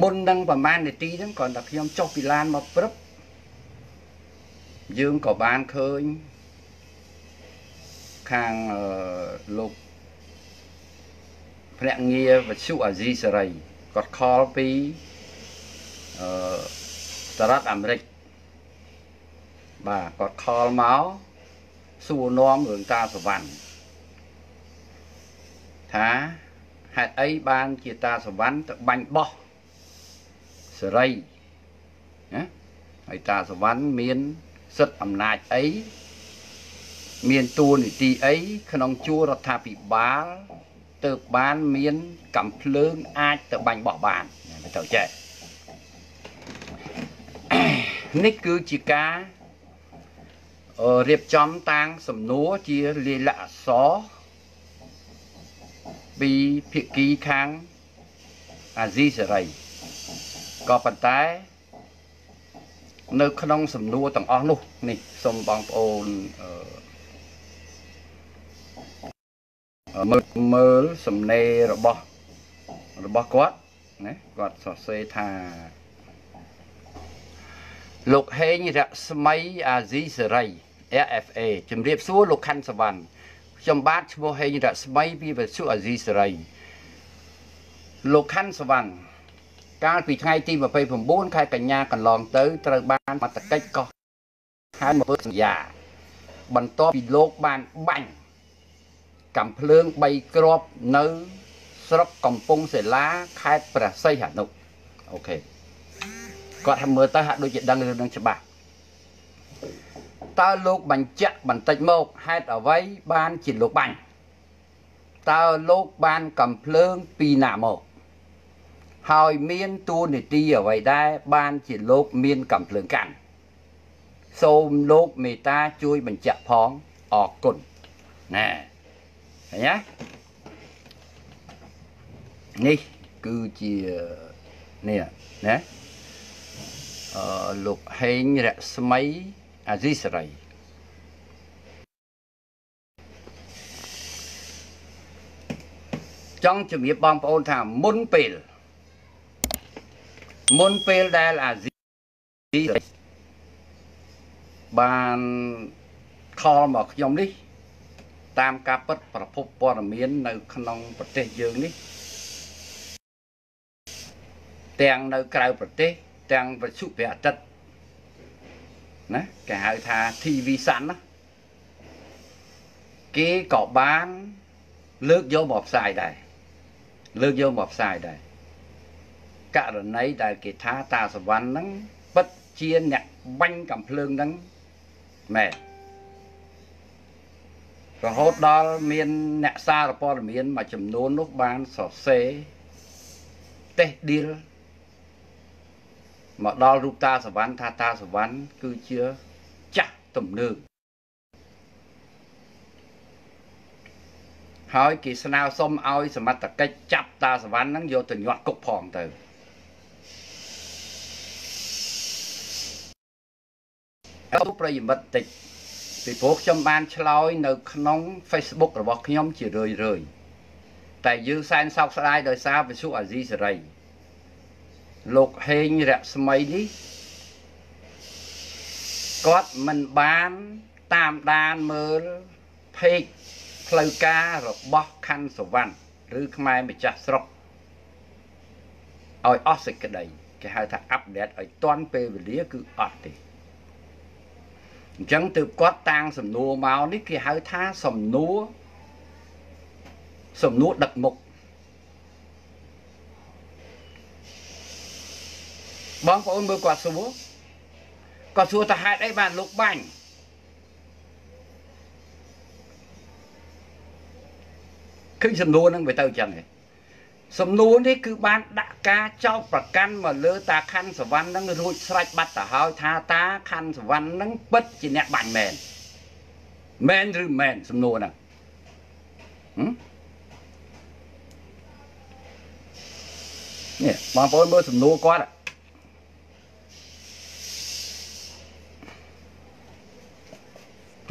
មុននឹងប្រហែលនាទីហ្នឹងគ្រាន់តែខ្ញុំចុះពីឡានមកព្រឹបយើងក៏បានឃើញខាងអឺលោកភ្នាក់ងារវិទ្យុអាស៊ីសេរីគាត់ខលពីអឺសហរដ្ឋអាមេរិកបាទគាត់ខលមកសួរនាំរឿងតាសវណ្ណថាហេតុអីបានជាតាសវណ្ណទៅបាញ់បោះ សេរីណាហើយតាសវណ្ណមានសិទ្ធិអំណាចអីមានតួនាទីអីក្នុងជួររដ្ឋាភិបាលទើបបានមានកំភ្លើងអាចទៅបាញ់បោះបានទៅចេះនេះគឺជាការរៀបចំតាំងសំណួរជាលាយលក្ខអក្សរពីភាគីខាងអាស៊ីសេរី ក៏ប៉ុន្តែ នៅក្នុងសំណួរទាំងអស់នោះ នេះសូមបងប្អូនមើលមើលសំណេររបស់របស់គាត់ណាគាត់សរសេរថាលោកហេងរស្មីអាស៊ីសេរី RFA ជំរាបសួរលោកខាន់សវណ្ណខ្ញុំបាទឈ្មោះហេងរស្មីពីវិទ្យុអាស៊ីសេរីលោកខាន់សវណ្ណ កាលពីថ្ងៃទី29ខែកញ្ញាកន្លងទៅត្រូវបានមតកិច្ចកោះហៅមកសន្យា បន្ទាប់ពីលោកបានបាញ់កំភ្លើង3គ្រាប់នៅ ស្រុកកំពង់សេឡាខេត្តព្រះសីហនុអូខេគាត់ថាមើលទៅហាក់ដូចជាដឹងរឿងនឹងច្បាស់តើលោកបញ្ជាក់បន្តិចមកហេតុអ្វីបានជាលោកបាញ់តើលោកបានកំភ្លើងពីណាមក ហើយមានតួនាទីអ្វីដែរបានជាលោកមានកំភ្លើងកាន់សូមលោកមេត្តាជួយបញ្ជាក់ផងអរគុណណែឃើញទេនេះគឺជានេះណាអឺលោកហេងរស្មីអាស៊ីសេរីចង់ជំរាបបងប្អូនថាមុនពេល មុនពេលដែលអាស៊ីបានខលមកខ្ញុំនេះ តាមការពិតប្រភពព័ត៌មាន នៅ ក្នុងប្រទេសយើងនេះ ទាំងនៅក្រៅប្រទេស ទាំងវិទ្យុព្រះអាទិត្យណាគេហៅថា TV សាន់ណាគេក៏បាន លើកយកមកផ្សាយដែរលើកយកមកផ្សាយដែរ ករណីដែលគេថាតាសវណ្ណហ្នឹងពិតជាអ្នកបាញ់កំភ្លើងហ្នឹងមែនរហូតដល់មានអ្នកសារព័ត៌មានមួយចំនួននោះបានសរសេរតេះឌីលមកដល់រូបតាសវណ្ណថាតាសវណ្ណគឺជាចាស់ទំនើបហើយគេស្នើសុំឲ្យសមត្ថកិច្ចចាប់តាសវណ្ណហ្នឹងយកទៅញាត់គុកផងទៅ អរប្រិយមិត្តតិចពីព្រោះខ្ញុំបានឆ្លើយនៅក្នុង Facebook របស់ខ្ញុំជារឿយរឿយតែយើងសែនសោកស្ដាយដោយសារវិសុអាស៊ីសេរីលោកហេងរស្មីនេះគាត់មិនបានតាមដានមើលเพจផ្លូវការរបស់ខណ្ឌសវណ្ណឬខ្មែរម្ចាស់ស្រុកឲ្យអស់សេចក្តីគេហៅថាអាប់ដេតឲ្យទាន់ពេលវេលាគឺអត់ទេ អញ្ចឹងទើបគាត់តាំងសំណួរមកនេះគេហៅថាសំណួរសំណួរដឹកមុខបងប្អូនមើលគាត់សួរគាត់សួរថាហេតុអីបានលោកបាញ់ឃើញសំណួរហ្នឹងវាទៅចឹងឯង សំណួរនេះគឺបានដាក់ការចោទប្រកាន់មកលើតាខណ្ឌសវណ្ណហ្នឹងរួចស្រេចបាត់ទៅហើយថាតាខណ្ឌសវណ្ណហ្នឹងពិតជាអ្នកបាញ់មែនមែនឬមែនសំណួរហ្នឹងនេះបងប្អូនមើលសំណួរគាត់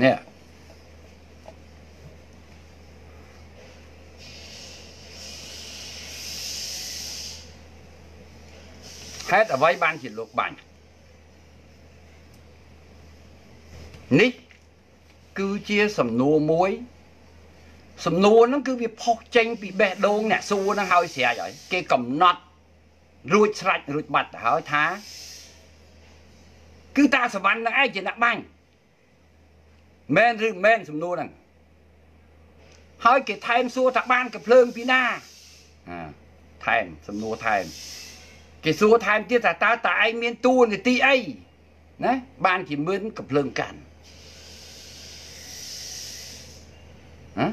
នេះ ហេតុអ្វីបានជាលោកបាញ់នេះគឺជាសំណួរមួយ សំណួរហ្នឹងគឺវាផុសចេញពីបេះដូងអ្នកសួរហ្នឹងហើយស្រេចហើយគេកំណត់រួចស្រេចរួចបាត់ទៅហើយថា គឺតាសវណ្ណហ្នឹងឯងជាអ្នកបាញ់មែនឬមែនសំណួរហ្នឹងហើយគេថែមសួរថាបានកភ្លើងពីណាថែមសំណួរថែម គេសួរថែមទៀតថាតើតើឯងមានតួនាទីអីណាបានជាមិនកភ្លើងកាន់ហ៎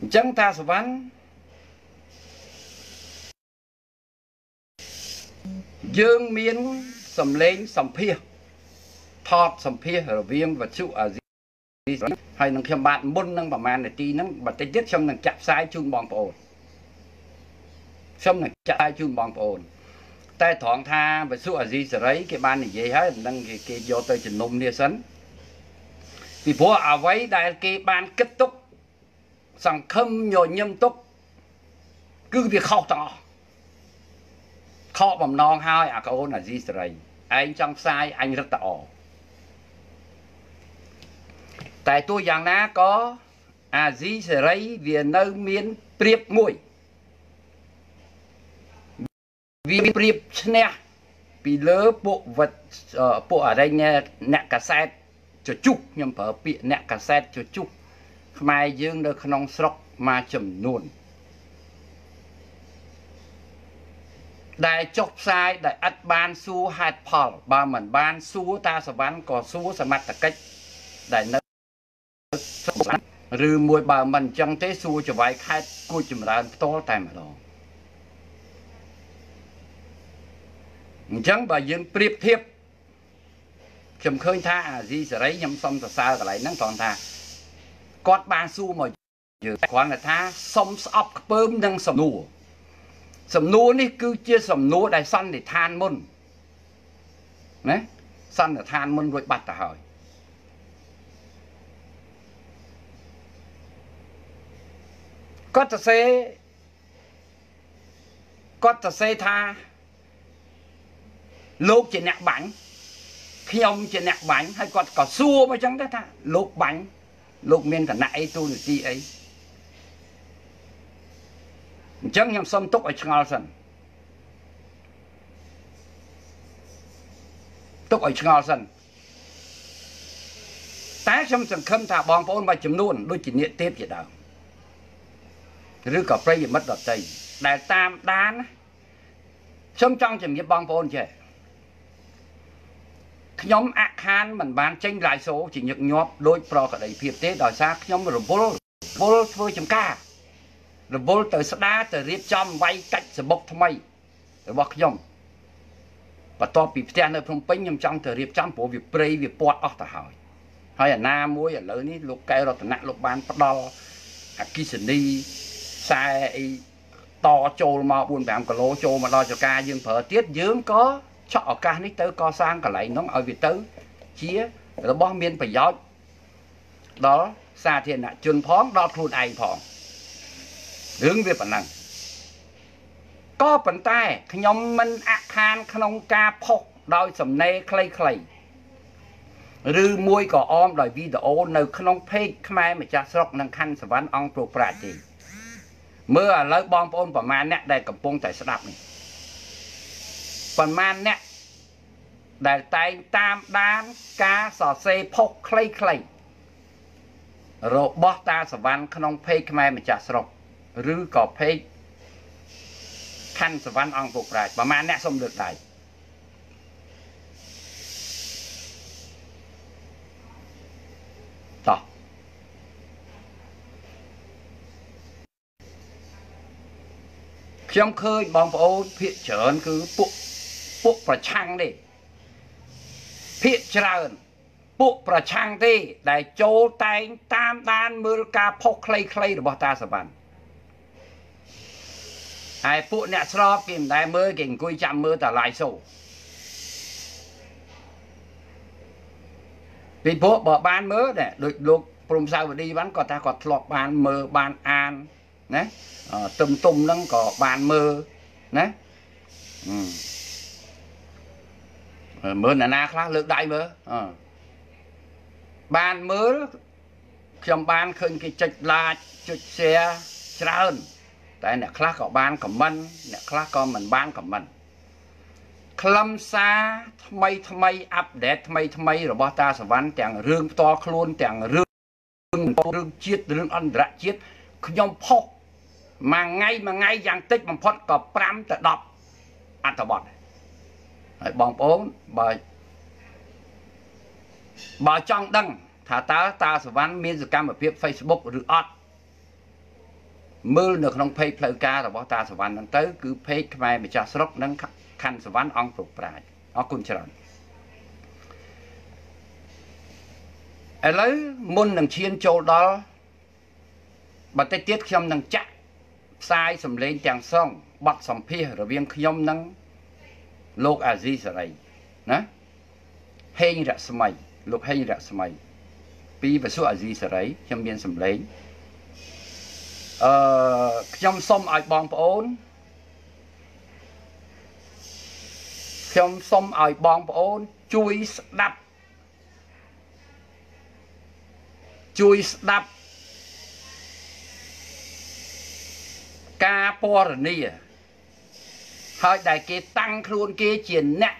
អញ្ចឹងតាសវណ្ណយើងមានសំឡេងសម្ភាសថតសម្ភាសរវាងវត្ថុអាស៊ី ហើយនឹងខ្ញុំបាទមុននឹងប្រហែលនាទីហ្នឹងបន្តិចទៀតខ្ញុំនឹងចាក់ផ្សាយជូនបងប្អូនខ្ញុំនឹងចាក់ផ្សាយជូនបងប្អូនតែត្រង់ថាវត្ថុអាស៊ីសេរីគេបាននិយាយហើយមិនដឹងគេគេយកទៅជំនុំនេះសិនពីព្រោះអ្វីដែលគេបានគិតទុកសង្ឃឹមញញឹមទុកគឺវាខុសទាំងអស់ខកបំណងហើយអាកូនអាស៊ីសេរីឯងចង់ផ្សាយអញរឹតតអ តែទោះយ៉ាងណាក៏អាស៊ីសេរីវានៅមានព្រៀបមួយវាព្រៀបឈ្នះពីលើពួកវត្តពួកអរិញអ្នកកាសែតជជុះខ្ញុំប្រើពាក្យអ្នកកាសែតជជុះខ្មែរយើងនៅក្នុងស្រុកមួយចំនួនដែលចុះផ្សាយដែលឥតបានសួរហេតុផល បើមិនបានសួរតាសវណ្ណក៏សួរសមត្ថកិច្ចដែលនៅ ឬមួយបើមិនអញ្ចឹងទេសួរចវាយខេតគួចចម្រើនផ្ទាល់តែម្ដងអញ្ចឹងបើយើងប្រៀបធៀបខ្ញុំឃើញថាអាស៊ីសេរីខ្ញុំសុំសរសើរកន្លែងហ្នឹងត្រង់ថាគាត់បានសួរមកយើងគ្រាន់តែថាសុំស្អប់ខ្ពើមនឹងសំណួរសំណួរនេះគឺជាសំណួរដែលសន្និដ្ឋានមុនណាសន្និដ្ឋានមុនរួចបាត់ទៅហើយ គាត់ទៅសេគាត់ទៅសេថាលោកជាអ្នកបាញ់ខ្ញុំជាអ្នកបាញ់ហើយគាត់ក៏សួរមកចឹងដែរថាលោកបាញ់លោកមានឋានៈអីទូនាទីអីអញ្ចឹងខ្ញុំសុំទុកឲ្យឆ្ងល់សិនទុកឲ្យឆ្ងល់សិនតែខ្ញុំសង្ឃឹមថាបងប្អូនមួយចំនួនដូចជាអ្នកទេពជាដើម ឬក៏ប្រិយមិត្តដតីដែលតាមដានខ្ញុំចង់ជំរាបបងប្អូនចេះខ្ញុំអខានមិនបានចេញឡាយសូជាញឹកញាប់ដោយប្រកដីភាពទេដោយសារខ្ញុំរវល់រវល់ធ្វើចំការរវល់ទៅស្ដារទៅរៀបចំវាយកាច់សបុកថ្មីរបស់ខ្ញុំបន្ទាប់ពីផ្ទះនៅភ្នំពេញខ្ញុំចង់ទៅរៀបចំព្រោះវាព្រៃវាពាត់អស់ទៅហើយហើយអាណាមួយឥឡូវនេះលោកកែរតនៈលោកបានផ្ដល់អគិសនី ខ្សែអីតចូលមក4 5គីឡូចូលមកដល់ចកាយើងប្រើទៀតយើងក៏ឆក់ឱកាសនេះទៅកសាងកន្លែងនោះឲ្យវាទៅជារបស់មានប្រយោជន៍ដល់សាធារណជនផងដល់ខ្លួនឯងផងរឿងវាប៉ុណ្ណឹងក៏ប៉ុន្តែខ្ញុំមិនអខានក្នុងការផុសដោយសំណេរខ្លីៗឬមួយក៏អមដោយវីដេអូនៅក្នុងเพจខ្មែរម្ចាស់ស្រុកនិងខណ្ឌសវណ្ណអង្គប្រប្រាទេ មើលឥឡូវបងប្អូនប្រមាណអ្នកដែលកំពុងតែស្ដាប់នេះប្រមាណអ្នកដែលតែងតាមដានការសរសេរផុសខ្លីៗរបស់តាសវណ្ណក្នុងเพจខ្មែរម្ចាស់ស្រុកឬក៏เพจខណ្ឌសវណ្ណអង្គពុកប្រាជ្ញប្រមាណអ្នកសុំលើកដៃ ខ្ញុំឃើញបងប្អូនភាកច្រើនគឺពួកពួកប្រឆាំងទេភាកច្រើនពួកប្រឆាំងទេដែលចូលតែងតាមដានមើលការផុសខ្លីៗរបស់តាសវណ្ណហើយពួកអ្នកស្របគេមិនដែលមើលគេអង្គុយចាំមើលតែ live show ពីព្រោះបើបានមើលដែរដូចលោកព្រំសាវឌីវ៉ាន់គាត់ថាគាត់ធ្លាប់បានមើលបានអាន ណាទឹមទុំហ្នឹងក៏បានមើលណាមើលអ្នកណាខ្លះលើកដៃមើលបានមើលខ្ញុំបានឃើញគេចុច like ចុច share ច្រើនតែអ្នកខ្លះក៏បាន comment អ្នកខ្លះក៏មិនបាន comment ខ្លឹមសារថ្មីថ្មីអាប់ដេតថ្មីថ្មីរបស់តាសវណ្ណទាំងរឿងផ្ទាល់ខ្លួនទាំងរឿងរឿងជាតិរឿងអន្តរជាតិខ្ញុំផុស មួយថ្ងៃមួយថ្ងៃយ៉ាងតិចបំផុតក៏5ទៅ10អត្ថបទហើយបងប្អូនបើបើចង់ដឹងថាតើតាសវណ្ណមានសកម្មភាព Facebook ឬអត់មើលនៅក្នុង page ផ្លូវការរបស់តាសវណ្ណហ្នឹងទៅ គឺ page ខ្មែរម្ចាស់ស្រុកនិងខណ្ឌសវណ្ណអង្គគ្រប់ប្រាជ្ញអរគុណច្រើនឥឡូវមុននឹងឈានចូលដល់បន្តិចទៀតខ្ញុំនឹងចាក់ ផ្សាយសម្លេងទាំងសងបတ်សម្ភាសរវាងខ្ញុំនិងលោកអាស៊ីសេរីណាហេងរស្មីលោកហេងរស្មីពីវសុអាស៊ីសេរីខ្ញុំមានសម្លេងអឺខ្ញុំសូមឲ្យបងប្អូនខ្ញុំសូមឲ្យបងប្អូនជួយស្ដាប់ជួយស្ដាប់ ការពណ៌នាហើយដែលគេតាំងខ្លួនគេជាអ្នក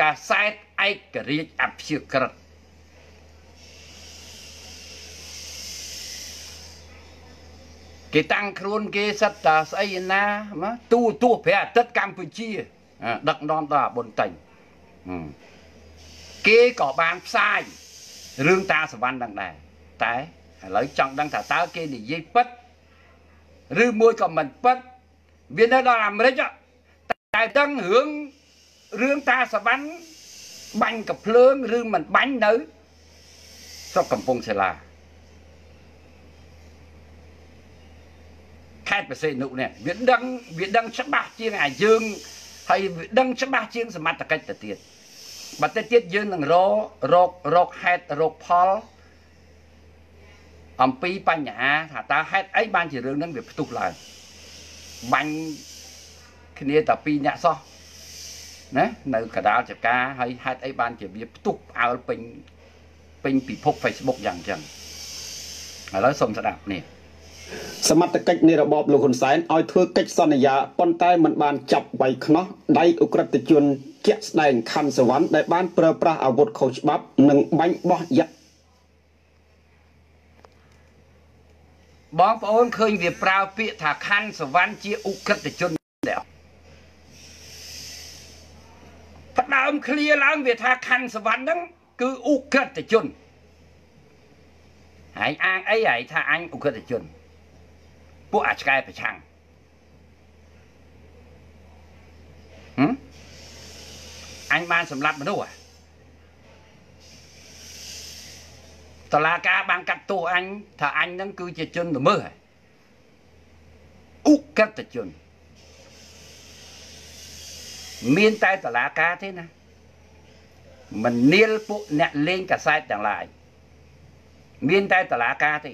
កាសែតឯករាជ្យអព្យាក្រឹតគេតាំងខ្លួនគេសិតតាស្អីណាមកទូទួព្រះអាទិត្យកម្ពុជា ដឹកនាំដល់អបុនតេញគេក៏បានផ្សាយរឿងតាសវណ្ណនឹងដែរតែឥឡូវចង់ដឹងថាតើគេនិយាយពិតឬ មួយក៏មិនពិតវានៅដល់អាមេរិកតែដឹងរឿងរឿងតាសវណ្ណបាញ់កំភ្លើងឬមិនបាញ់នៅស្រុកកំពង់សិលាខេត្តបរសេនុនេះវាដឹងវាដឹងច្បាស់ជាងអាយើងហើយដឹងច្បាស់ជាងសមត្ថកិច្ចទៅទៀតបើទៅទៀតយើងនឹងររករកហេតុរកផល អំពីបញ្ហាថាតើហេតុអីបានជារឿងហ្នឹងវាផ្ទុះឡើងបាញ់គ្នាតែពីរអ្នកសោះណានៅកដាលចកាហើយហេតុអីបានជាវាផ្ទុះផ្អើលពេញពេញពិភព Facebook យ៉ាងចឹងឥឡូវសូមស្ដាប់នេះសមត្ថកិច្ចនៃរបបលោកហ៊ុនសែនឲ្យធ្វើកិច្ចសន្យាប៉ុន្តែមិនបានចាប់វាយខ្នោះដៃអ ுக ្រិតជនជាក់ស្ដែងខណ្ឌសវណ្ណដែលបានប្រើប្រាស់អាវុធខុសច្បាប់ និងបាញ់បោះយ៉ា បងប្អូនឃើញវាប្រើពាក្យថាខណ្ឌសវណ្ណជាឧក្រិដ្ឋជនដែរផ្ដើមឃ្លាឡើងវាថាខណ្ឌសវណ្ណហ្នឹងគឺឧក្រិដ្ឋជនហើយអាងអីហើយថាអញឧក្រិដ្ឋជន ពួកអាឆ្កែប្រឆាំងអញបានសម្លាប់មនុស្សហ៎ តឡាការបានកាត់ទោសអញថាអញនឹងគឺជាជនល្មើសអ៊ុកតជន មានតែតឡាការទេណាមិននាលពួកអ្នកលេងកាសែតទាំងឡាយមានតែតឡាការទេ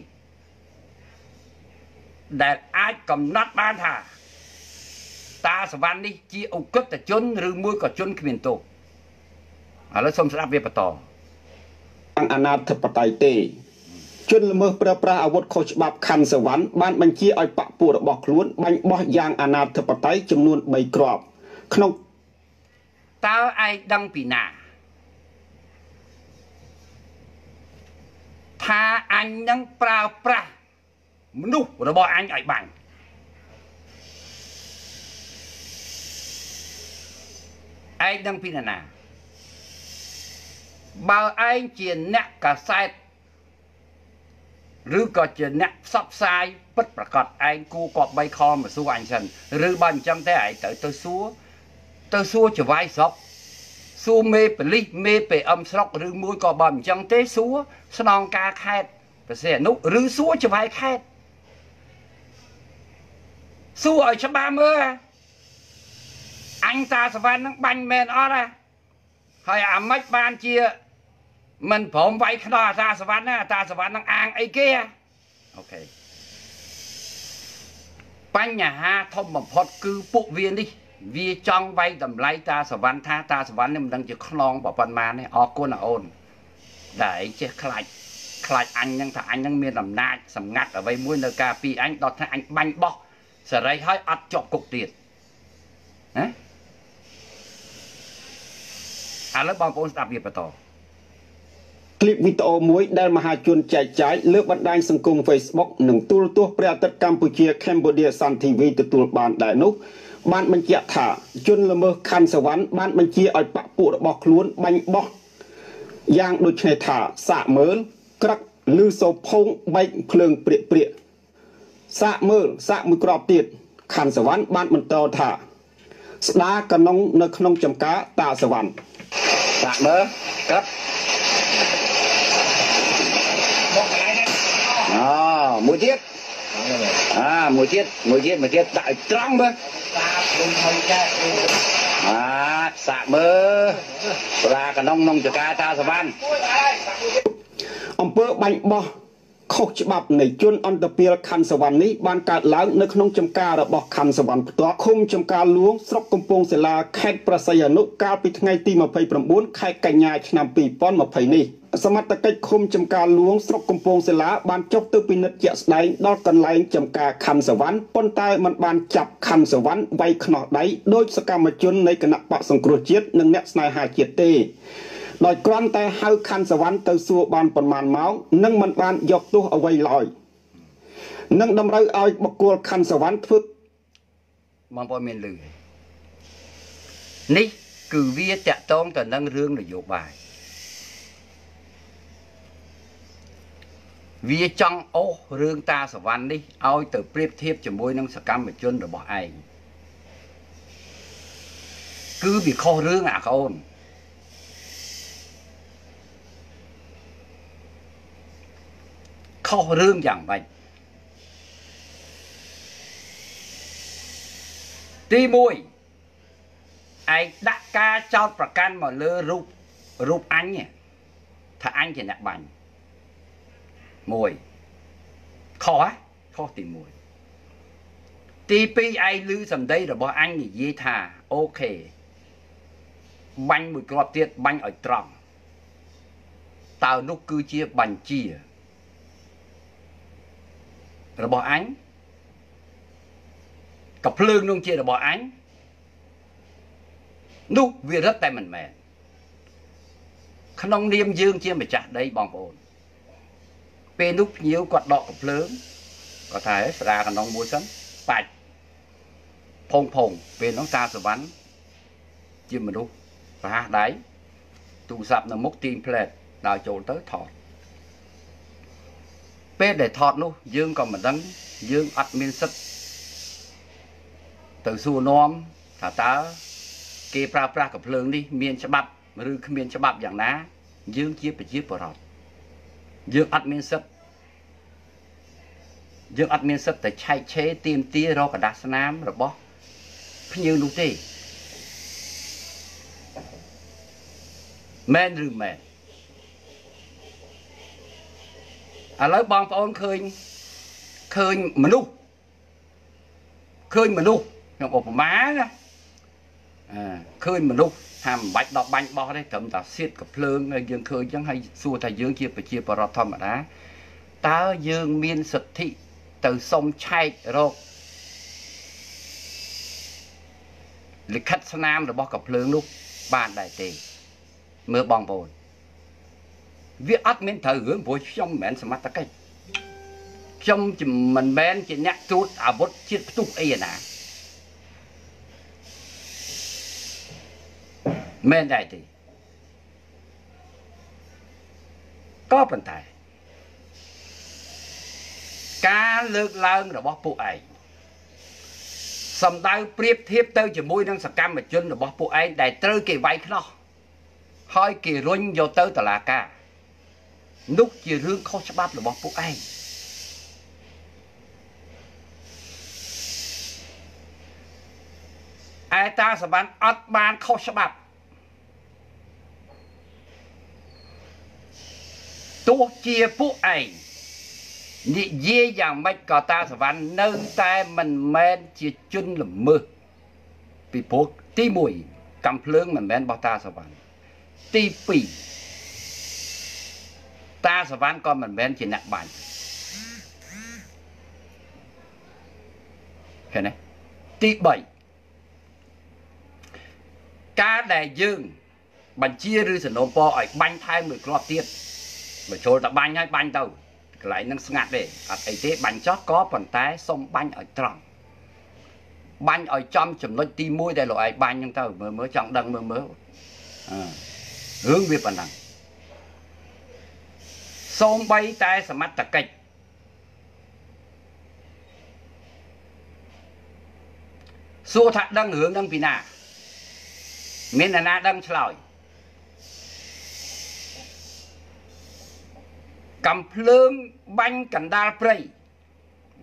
ដែលអាចកំណត់បានថា តាសវណ្ណនេះជាអ ுக ្រិតជន ឬមួយក៏ជនគ្មានទោសឥឡូវសូមស្ដាប់វាបន្ត អាណាធិបតេយ្យទេជនល្មើសប្រើប្រាស់អាវុធខុសច្បាប់ខណ្ឌសវណ្ណបានបញ្ជាឲ្យបកពួករបស់ខ្លួនបាញ់បោះយ៉ាងអាណាធិបតេយ្យចំនួន3គ្រាប់ក្នុងតើឯងដឹងពីណាថាអញនឹងប្រើប្រាស់មនុស្សរបស់អញឲ្យបាញ់ឯងដឹងពីណា បើឯងជាអ្នកកាសែតឬក៏ជាអ្នកផ្សព្វផ្សាយពិតប្រកបឯងគួរគប្បីខំមកសួរអញសិនឬបើអញ្ចឹងទេឯងត្រូវទៅសួរទៅសួរចវាយស្រុកសួរមេប៉លិសមេពេអឹមស្រុកឬមួយក៏បើអញ្ចឹងទេសួរស្នងការខេត្តប្រសិទ្ធអនុឬសួរចវាយខេត្តសួរឲ្យច្បាស់មើលអញតាសវណ្ណនឹងបាញ់មែនអត់ហ៎ ហើយអាម៉េចបានជាមិនព្រមវាយខ្នោះអាតាសវណ្ណណាអាតាសវណ្ណនឹងអាងអីគេអូខេបញ្ហាធំបំផុតគឺពួកវានេះ វាចង់វាយតម្លៃតាសវណ្ណថាតាសវណ្ណនេះមិនដឹងជាខ្នងប៉ុណ្ណាទេអរគុណអូនដែលឯងចេះខ្លាចខ្លាចអញហ្នឹងថាអញហ្នឹងមានអំណាចសម្ងាត់អ្វីមួយនៅការពីអញដល់ថាអញបាញ់បោះសេរីហើយអត់ជាប់គុកទៀតណា ឥឡូវបងប្អូនស្ដាប់វាបន្តคลิปវីដេអូមួយដែលមហាជនចែកចាយលើបណ្ដាញសង្គម Facebook និងទូរទស្សន៍ព្រះអាទិត្យកម្ពុជា Cambodia Sun TV ទទួលបានដែរនោះបានបញ្ជាក់ថាជនល្មើសខណ្ឌសវណ្ណបានបញ្ជាឲ្យបពពួករបស់ខ្លួនបាញ់បោះយ៉ាងដូចនេះថាសាកមើលក្រឹកឬសោភងបែកភ្លើងព្រាកព្រាកសាកមើលសាកមួយក្របទៀតខណ្ឌសវណ្ណបានបន្តថា ស្ដារកណុងនៅក្នុងចំការតាសវណ្ណ សាកមើលក្រឹកអូមួយទៀតអាមួយទៀតមួយទៀតមួយទៀតដាក់ឲ្យត្រង់មើលសាខ្ញុំថយចាអាសាក់មើលប្រាកណ្ដុងក្នុងចកាតាសវណ្ណអំពើបាញ់បោះ ខុសច្បាប់នៃជនអន្តពាលខណ្ឌសវណ្ណនេះបានកើតឡើងនៅក្នុងចំការរបស់ខណ្ឌសវណ្ណផ្ទាល់ឃុំចំការលួងស្រុកកំពង់សិលាខេត្តប្រស័យអនុកាលពីថ្ងៃទី29ខែកញ្ញាឆ្នាំ2020នេះសមត្ថកិច្ចឃុំចំការលួងស្រុកកំពង់សិលាបានចុះទៅពិនិត្យជាក់ស្ដែងដល់កន្លែងចំការខណ្ឌសវណ្ណប៉ុន្តែมันបានចាប់ខណ្ឌសវណ្ណវាយខ្នោះដៃដោយសកម្មជននៃគណៈបកសង្គ្រោះជាតិនិងអ្នកស្នេហាជាតិទេ ដោយគ្រាន់តែហៅខណ្ឌសវណ្ណទៅសួរបានប្រមាណម៉ោងនិងមិនបានយកទោសអ្វីឡើយនឹងតម្រូវឲ្យបុគ្គលខណ្ឌសវណ្ណធ្វើបងប្អូនមានលឺនេះគឺវាតកតងទៅនឹងរឿងនយោបាយវាចង់អូសរឿងតាសវណ្ណនេះឲ្យទៅប្រៀបធៀបជាមួយនឹងសកម្មជនរបស់ឯងគឺវាខុសរឿងអាកូន ខុសរឿងយ៉ាងម៉េចទី1ឯងដាក់ការចោតប្រកាន់មកលើរូបរូបអញថាអញជាអ្នកបាញ់1ខុសហ៎ខុសទី1ទី2ឯងឮសម្ដីរបស់អញនិយាយថាអូខេបាញ់មួយគ្រាប់ទៀតបាញ់ឲ្យត្រង់តើនោះគឺជាបញ្ជា របស់អញក៏ភ្លើងនោះជារបស់អញនោះវារឹតតែមិនមែនក្នុងនាមយើងជាម្ចាស់ដីបងប្អូន ពេលនោះភ្ញៀវគាត់ដកកំភ្លើងគាត់ថាស្រាកណ្ដុងមួយសិនបាច់ផងផងពេលនោះតាសវណ្ណជាមនុស្សប្រហាសដៃទូរស័ព្ទនៅមុខទីងផ្លែតដើរចូលទៅថត ពេលដែលថតនោះយើងក៏មិនដឹងយើងអត់មានសិទ្ធទៅសួរនាំថាតើគេប្រើប្រាស់កំភ្លើងនេះមានច្បាប់ឬគ្មានច្បាប់យ៉ាងណា យើងជាប្រជាពលរដ្ឋយើងអត់មានសិទ្ធយើងអត់មានសិទ្ធទៅឆែកឆេរទាមទាររកកដាស្នាមរបស់ភ្ញៀវនោះទេមែនឬមែន ឥឡូវបងប្អូនឃើញឃើញមនុស្សឃើញមនុស្សខ្ញុំឧបមាណាអឺឃើញមនុស្សថាមិនបាច់ដល់បាញ់បោះទេត្រឹមតែសៀតកភ្លើងហើយយើងឃើញអញ្ចឹងហើយសួរថាយើងជាប្រជាពលរដ្ឋធម្មតាតើយើងមានសិទ្ធិទៅសុំឆែករកលិខិតស្នាមរបស់កភ្លើងនោះបានដែរទេមើលបងប្អូន វាអត់មានត្រូវរឿងព្រោះខ្ញុំមិនមែនសមត្ថកិច្ចខ្ញុំមិនមែនជាអ្នកត្រួតអាវុធជាតិផ្ទុះអីណាមែនដែរទេក៏ប៉ុន្តែ ការលើកឡើងរបស់ពួកឯងសំដៅប្រៀបធៀបទៅជាមួយនឹងសកម្មជនរបស់ពួកឯងដែលត្រូវគេវាយខ្នោះហើយគេរុញយកទៅតុលាការ នោះជារឿងខុសច្បាប់របស់ពួកឯងឯតាសវណ្ណអត់បានខុសច្បាប់ទោះជាពួកឯងនិយាយយ៉ាងម៉េចក៏តាសវណ្ណនៅតែមិនមែនជាជនល្មើសពីព្រោះទី1កំភ្លើងមិនមែនរបស់តាសវណ្ណទី2 តាសវណ្ណក៏មិនមែនជាអ្នកបាញ់ឃើញទេទី3ការដែលយើងបញ្ជាឬសំណូមពរឲ្យបាញ់ថែមមួយគ្រាប់ទៀតបើចូលតែបាញ់ហើយបាញ់ទៅកន្លែងហ្នឹងស្ងាត់ទេអត់អីទេបាញ់ចោះក៏ប៉ុន្តែសុំបាញ់ឲ្យត្រង់បាញ់ឲ្យចំចំណុចទី1ដែលលោកឯងបាញ់ហ្នឹងទៅមើលមើលចង់ដឹងមើលមើលអឺរឿងវាប៉ុណ្ណឹង សូម្បីតែសមត្ថកិច្ចសួរថាដឹងរឿងហ្នឹងពីណា មានអ្នកណាដឹងឆ្លើយកំភ្លើងបាញ់កណ្ដាលព្រៃ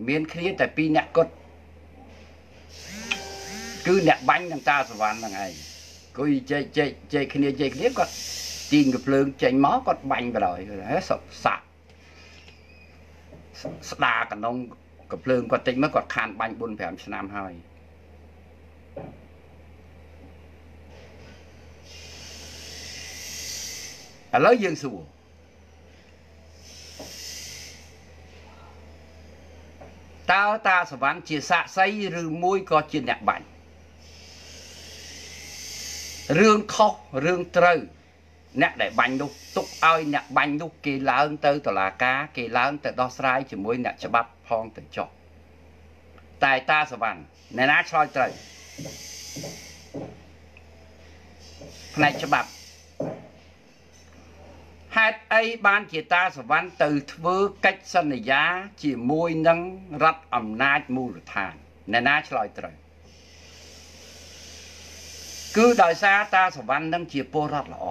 មានគ្នាតែពីរអ្នកគត់គឺអ្នកបាញ់នឹងតាសវណ្ណហ្នឹងឯងគួយជែកជែកជែកគ្នាជែកគ្នាគាត់ ទាញកំភ្លើងចេញមកគាត់បាញ់បដ ாய் ហេសសាក់ស្ដាកណ្ដុងកំភ្លើងគាត់តិចមកគាត់ខានបាញ់4 5ឆ្នាំហើយឥឡូវយើងសួរតើតាសវណ្ណជាសាក់សីឬមួយក៏ជាអ្នកបាញ់រឿងខុសរឿងត្រូវ អ្នកដែលបាញ់នោះទុកឲ្យអ្នកបាញ់នោះគេឡើងទៅតុលាការ គេឡើងទៅដោះស្រាយជាមួយអ្នកច្បាប់ផងទៅចុះតែតាសវណ្ណអ្នកណាឆ្លើយត្រូវផ្នែកច្បាប់ហេតុអីបានជាតាសវណ្ណទៅធ្វើកិច្ចសន្យា ជាមួយនឹងរដ្ឋអំណាចមូលដ្ឋានអ្នកណាឆ្លើយត្រូវគឺដោយសារតាសវណ្ណនឹងជាពលរដ្ឋល្អ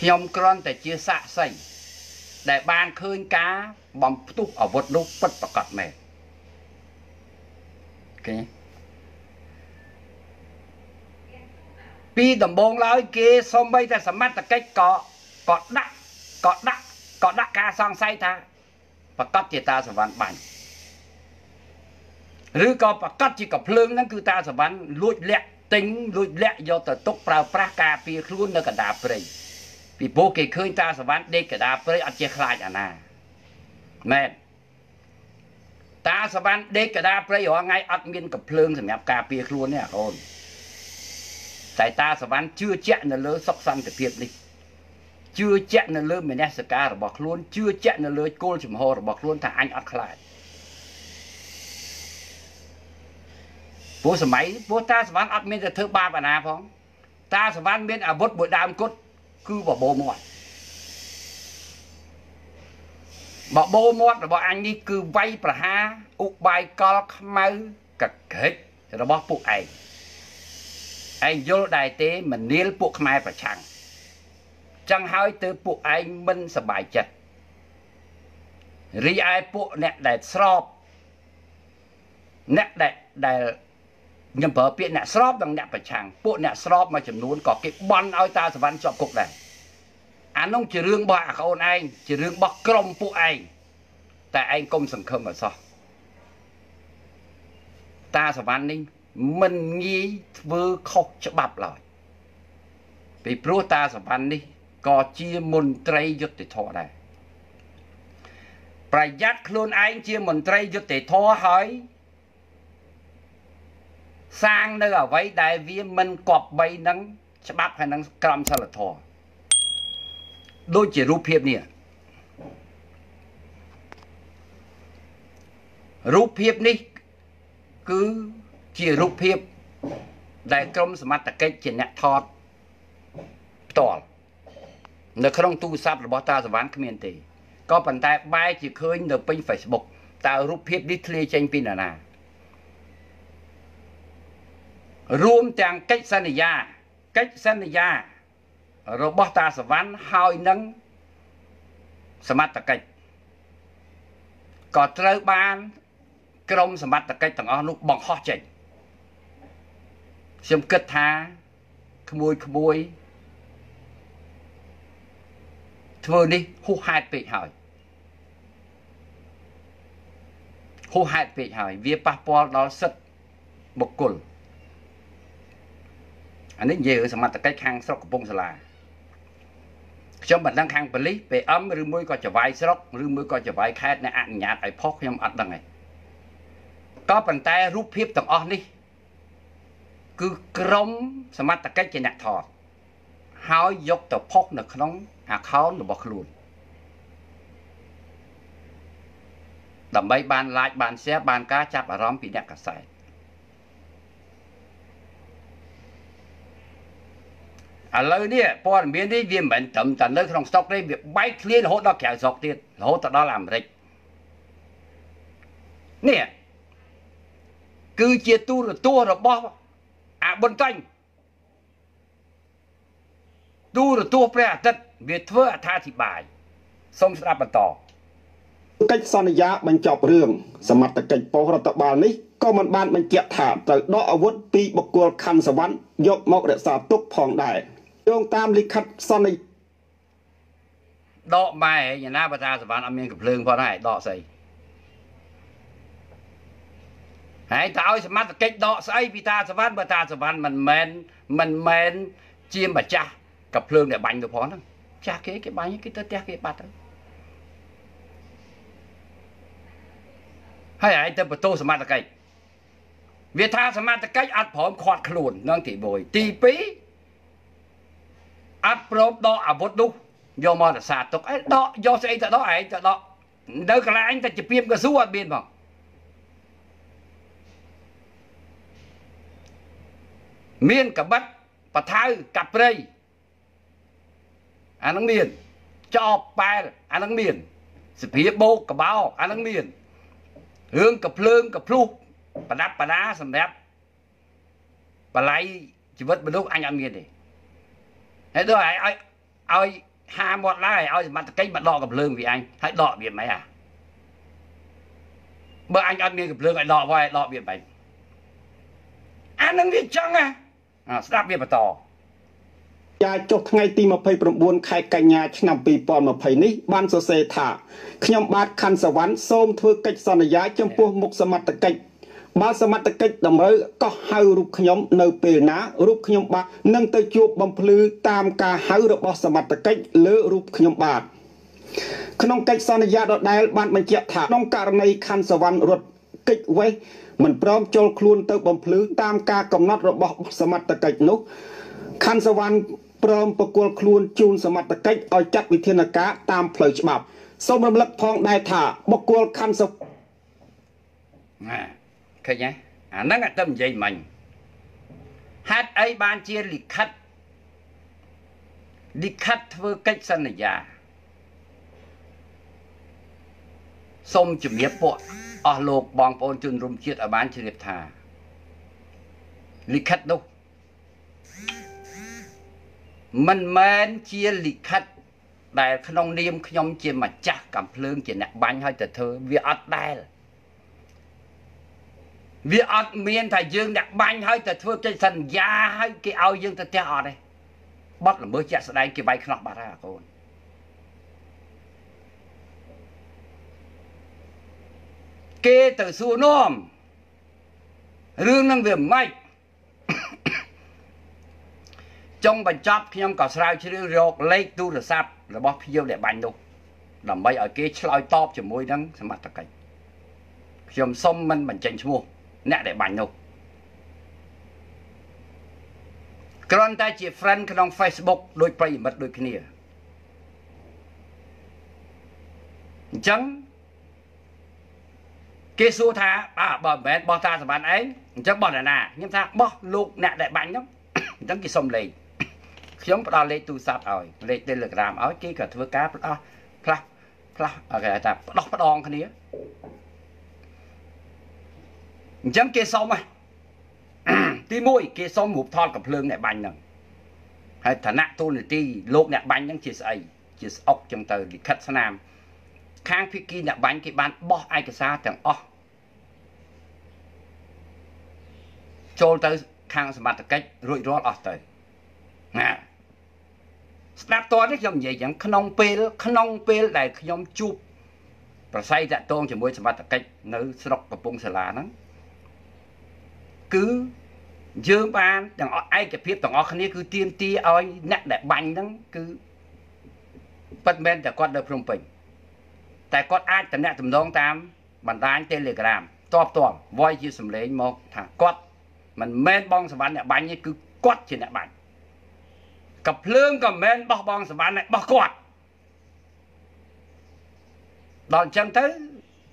ខ្ញុំគ្រាន់តែជាសាក់សីដែលបានឃើញការបំផ្ទុះអាវុធនោះពិតប្រកបមែនគេពីដំបងឡើយគេសំបីតែសមត្ថកិច្ចក៏ក៏ដាក់ក៏ដាក់ក៏ដាក់ការសង្ស័យថាប្រកាសជាតាសវណ្ណបាញ់ឬក៏ប្រកាសជាកំភ្លើងហ្នឹងគឺតាសវណ្ណលួចលាក់ទិញលួចលាក់យកទៅទុកប្រើប្រាស់ការពារខ្លួននៅកណ្ដាលព្រៃ ពីព្រោះគេឃើញតាសវណ្ណដេកកណ្ដាលព្រៃអត់ចេះខ្លាចអាណាមែនតាសវណ្ណដេកកដាព្រៃរាល់ថ្ងៃអត់មានកំភ្លើងសម្រាប់ការពារខ្លួនទេអាកូនតែតាសវណ្ណជឿជាក់នៅលើសុខសន្តិភាពនេះជឿជាក់នៅលើមនសិការរបស់ខ្លួនជឿជាក់នៅលើគោលចំហរបស់ខ្លួនថាអញអត់ខ្លាចព្រោះសម័យព្រោះតាសវណ្ណអត់មានទៅធ្វើបាបអាណាផងតាសវណ្ណមានអាវុធមួយដើមគត់ គឺបបោមាត់បបោមាត់របស់អញនេះគឺវាយប្រហារឧបាយកលខ្មៅកកិច្ចរបស់ពួកឯងឯងយល់ដែរទេមនាលពួកខ្មែរប្រឆាំងចឹងហើយទើបពួកឯងមិនសប្បាយចិត្តរីឯពួកអ្នកដែលស្របអ្នកដែលដែល ខ្ញុំប្រើពាក្យអ្នកស្របនិងអ្នកប្រឆាំងពួកអ្នកស្របមួយចំនួនក៏គេបន់ឲ្យតាសវណ្ណជាប់គុកដែរអានោះជារឿងរបស់អាកូនឯងជារឿងរបស់ក្រុមពួកឯងតែឯងកុំសង្ឃឹមអសោះតាសវណ្ណនេះមិនងាយធ្វើខុសច្បាប់ឡើយពីព្រោះតាសវណ្ណនេះក៏ជាមន្ត្រីយុត្តិធម៌ដែរប្រយ័ត្នខ្លួនឯងជាមន្ត្រីយុត្តិធម៌ហើយ សាងនៅអ្វីដែលវាមិនគប្បីនឹងច្បាប់ហើយនឹងក្រមសីលធម៌ដូចជារូបភាពនេះរូបភាពនេះ គឺជារូបភាព ដែលក្រមសមត្ថកិច្ចជាអ្នកថតផ្ទាល់នៅក្នុងទូរស័ព្ទរបស់តាសវណ្ណគ្មានទេក៏ប៉ុន្តែបែរជាឃើញនៅពេញ Facebook តើរូបភាពនេះធ្លាយចេញពីណាណា រួមទាំងកិច្ចសន្យាកិច្ចសន្យារបស់តាសវណ្ណហើយនឹងសមត្ថកិច្ចក៏ត្រូវបានក្រមសមត្ថកិច្ចទាំងអស់នោះបង្ហោះចេញខ្ញុំគិតថាក្មួយក្មួយធ្វើនេះហួសហេតុពេកហើយហួសហេតុពេកហើយវាប៉ះពាល់ដល់សិទ្ធិបុគ្គល អានេះនិយាយសមត្ថកិច្ចខាងស្រុកកំពង់សាឡាខ្ញុំមិនដឹងខាងប៉ូលីស PM ឬមួយក៏ចវាយស្រុកឬមួយក៏ចវាយខេត្តអ្នកអនុញ្ញាតឲ្យផុសខ្ញុំអត់ដឹងទេក៏ប៉ុន្តែរូបភាពទាំងអស់នេះ គឺក្រុមសមត្ថកិច្ចជាអ្នកថតហើយយកទៅផុសនៅក្នុង account របស់ខ្លួនដើម្បីបាន like បាន share បានការចាប់អារម្មណ៍ពីអ្នកកសែត ឥឡូវនេះព័ត៌មាននេះវាមិនមែនត្រឹមតែនៅក្នុងស្តុកទេវាបែកឃ្លារហូតដល់ក្រៅស្រុកទៀតរហូតទៅដល់អាមេរិកនេះគឺជាទូរទស្សន៍របស់អាប៊ុនតាញ់ទូរទស្សន៍ព្រះអាទិត្យវាធ្វើអត្ថាធិប្បាយសូមស្ដាប់បន្តកិច្ចសន្យាបញ្ចប់រឿងសមត្ថកិច្ចប៉ុស្តិ៍រដ្ឋបាលនេះក៏មិនបានបញ្ជាក់ថាត្រូវដកអាវុធពីបុគ្គលខណ្ឌសវណ្ណយកមករក្សាទុកផងដែរ យោងតាមលិខិតសន្យាដកម៉ែយ៉ាងណាបើថាសវណ្ណអត់មានកំភ្លើងផងដែរដកស្អីហើយតើឲ្យសមត្ថកិច្ចដកស្អីពីតាសវណ្ណបើតាសវណ្ណមិនមែនមិនមែនជាម្ចាស់កំភ្លើងដែលបាញ់ទៅផងហ្នឹងចាស់គេគេបាញ់គេទៅផ្ទះគេបាត់ទៅហើយឯងទៅបន្ទោសមត្ថកិច្ចវាថាសមត្ថកិច្ចអត់ព្រមខាត់ខ្លួននឹងទី1ទី2 អត់ព្រមដកអាវុធនោះយកមករក្សាទុកអីដកយកស្អីទៅដកឯងទៅដកនៅកន្លែងតែជាពីមកសួរអត់មានផងមានកបិតបថៅកាប់ព្រៃអានឹងមានចប់ប៉ែលអានឹងមានសភាបោកកបោអានឹងមានរឿងកភ្លើងកភ្លុះប្រដាប់ប្រដាសម្រាប់បល័យជីវិតមនុស្សអញអត់មានទេ ហើយដូចឲ្យឲ្យហាមាត់ឡើយឲ្យសមត្ថកិច្ចមកដកកំភ្លើងវាអញហើយដកវាមិនអាបើអញអត់មានកំភ្លើងឲ្យដកវាឲ្យដកវាមិនអានឹងវាចឹងណាស្ដាប់វាបន្តយ៉ាចុះថ្ងៃទី29ខែកញ្ញាឆ្នាំ2020នេះបានសរសេរថាខ្ញុំបាទខាន់សវណ្ណសូមធ្វើកិច្ចសន្យាចំពោះមុខសមត្ថកិច្ច បើសមត្ថកិច្ចតម្រូវក៏ហៅរូបខ្ញុំនៅពេលណារូបខ្ញុំបាទនឹងទៅជួបបំភ្លឺតាមការហៅរបស់សមត្ថកិច្ចលើរូបខ្ញុំបាទក្នុងកិច្ចសន្យាដដែលបានបញ្ជាក់ថាក្នុងករណីខណ្ឌសវណ្ណរត់កិច្ចវេះមិនព្រមចូលខ្លួនទៅបំភ្លឺតាមការកំណត់របស់សមត្ថកិច្ចនោះខណ្ឌសវណ្ណព្រមបកគលខ្លួនជូនសមត្ថកិច្ចឲ្យចាត់វិធានការតាមផ្លូវច្បាប់សូមរំលឹកផងដែរថាបកគលខណ្ឌសណា ឃើញទេអាហ្នឹងតែនិយាយមិញហេតុអីបានជាលិខិតលិខិតធ្វើកិច្ចសន្យាសូមជំរាបពួកអស់លោកបងប្អូនជនរួមជាតិឲ្យបានជ្រាបថាលិខិតនោះមិនមែនជាលិខិតដែលក្នុងនាមខ្ញុំជាម្ចាស់កំភ្លើងជាអ្នកបាញ់ឲ្យទៅធ្វើវាអត់ដែល វាអត់មានថាយើងអ្នកបាញ់ហើយទៅធ្វើកិច្ចសន្យាហើយគេឲ្យយើងទៅផ្ទះអត់ទេបត់ល្មើសជាក់ស្ដែងគេវាយខ្នោះបាត់ហើយកូនគេទៅសួរនាំរឿងនឹងវាមិនចុងបញ្ចប់ខ្ញុំក៏ស្រាវជ្រាវរកលេខទូរស័ព្ទរបស់ភៀវដែលបាញ់នោះដើម្បីឲ្យគេឆ្លើយតបជាមួយនឹងសមត្ថកិច្ចខ្ញុំសុំមិនបញ្ចេញឈ្មោះ អ្នកដែលបាញ់នោះគ្រាន់តែជា friend ក្នុង Facebook ដូចប្រិយមិត្តដូចគ្នាអញ្ចឹងគេសួរថាបើបើមិនមែនបោះតាសម្បត្តិឯងអញ្ចឹងបោះអ្នកណាខ្ញុំថាបោះលោកអ្នកដែលបាញ់នោះអញ្ចឹងគេសុំលេខខ្ញុំផ្ដល់លេខទូរស័ព្ទឲ្យលេខ Telegram ឲ្យគេក៏ធ្វើការផ្ដោះផ្លាស់ផ្លាស់គេថាផ្ដោះផ្ដងគ្នា អញ្ចឹងគេសុំហ៎ទី1គេសុំរូបថតកំភ្លើងអ្នកបាញ់ហ្នឹងហើយឋានៈទូនាទីលោកអ្នកបាញ់ហ្នឹងជាស្អីជាស្អុកចឹងទៅលិខិតស្នាម ខាងភីគីអ្នកបាញ់គេបានបោះឯកសារទាំងអស់ចូលទៅខាងសមត្ថកិច្ចរួចរាល់អស់ទៅណាស្ដាប់តនេះខ្ញុំនិយាយចឹងក្នុងពេលក្នុងពេលដែលខ្ញុំជួបប្រស័យតាក់ទងជាមួយសមត្ថកិច្ចនៅស្រុកកំពង់សាឡាហ្នឹង គឺយើងបានទាំងអស់ឯកភាពទាំងអស់គ្នាគឺទៀមទីឲ្យអ្នកដែលបាញ់ហ្នឹងគឺពិតមែនតែគាត់នៅភ្នំពេញតែគាត់អាចតំណែងតំណងតាមបណ្ដាញ Telegram តបតបវយជាសម្លេងមកថាគាត់មិនមែនបងសវណ្ណអ្នកបាញ់ទេគឺគាត់ជាអ្នកបាញ់កភ្លើងក៏មិនមែនបោះបងសវណ្ណទេបោះគាត់ដល់អញ្ចឹងទៅ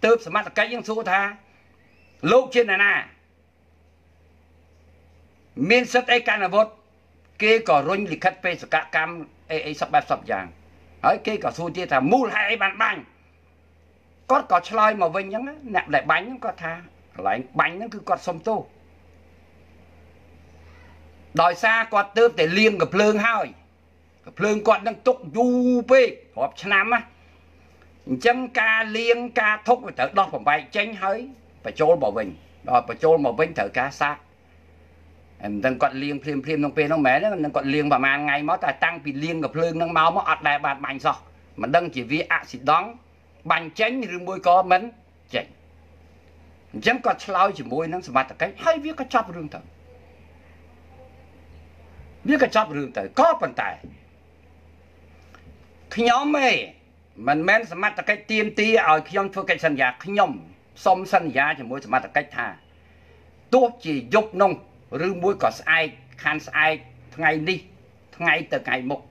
ទើបសមត្ថកិច្ចយើងសួរថាលោកជាអ្នកណា មានសិទ្ធិអីកាន់អាវុធគេក៏រុញលិខិតបេសកកម្មអីអីសពបែបសពយ៉ាងហើយគេក៏សួរទៀតថាមូលហេតុអីបានបាញ់គាត់ក៏ឆ្លើយមកវិញអញ្ចឹងអ្នកដែលបាញ់ហ្នឹងគាត់ថាកន្លែងបាញ់ហ្នឹងគឺគាត់សុំទោសដោយសារគាត់ទើបតែលៀងកភ្លើងហើយកភ្លើងគាត់នឹងទុកយូរពេករាប់ឆ្នាំណាអញ្ចឹងការលៀងការធុកវាត្រូវដោះបំបែកចេញហើយបញ្ចូលមកវិញដល់បញ្ចូលមកវិញត្រូវការសាក ហើយមិនដឹងគាត់លៀងភ្លាមភ្លាមក្នុងពេលហ្នឹងមែនហ្នឹងគាត់លៀងប្រហែលថ្ងៃមកតែតាំងពីលៀងកភ្លើងហ្នឹងមកមកអត់ដែលបានបាញ់សោះមិនដឹងជាវាអសិដង់បាញ់ចេញឬមួយក៏មិនចេញអញ្ចឹងគាត់ឆ្លើយជាមួយនឹងសមត្ថកិច្ចហើយវាក៏ចប់រឿងទៅវាក៏ចប់រឿងទៅក៏ប៉ុន្តែខ្ញុំឯងមិនមែនសមត្ថកិច្ចទៀមទីឲ្យខ្ញុំធ្វើកិច្ចសន្យាខ្ញុំសុំសន្យាជាមួយសមត្ថកិច្ចថាទោះជាយប់នោះ ឬមួយក៏ស្អែកខានស្អែកថ្ងៃនេះថ្ងៃទៅថ្ងៃមុខ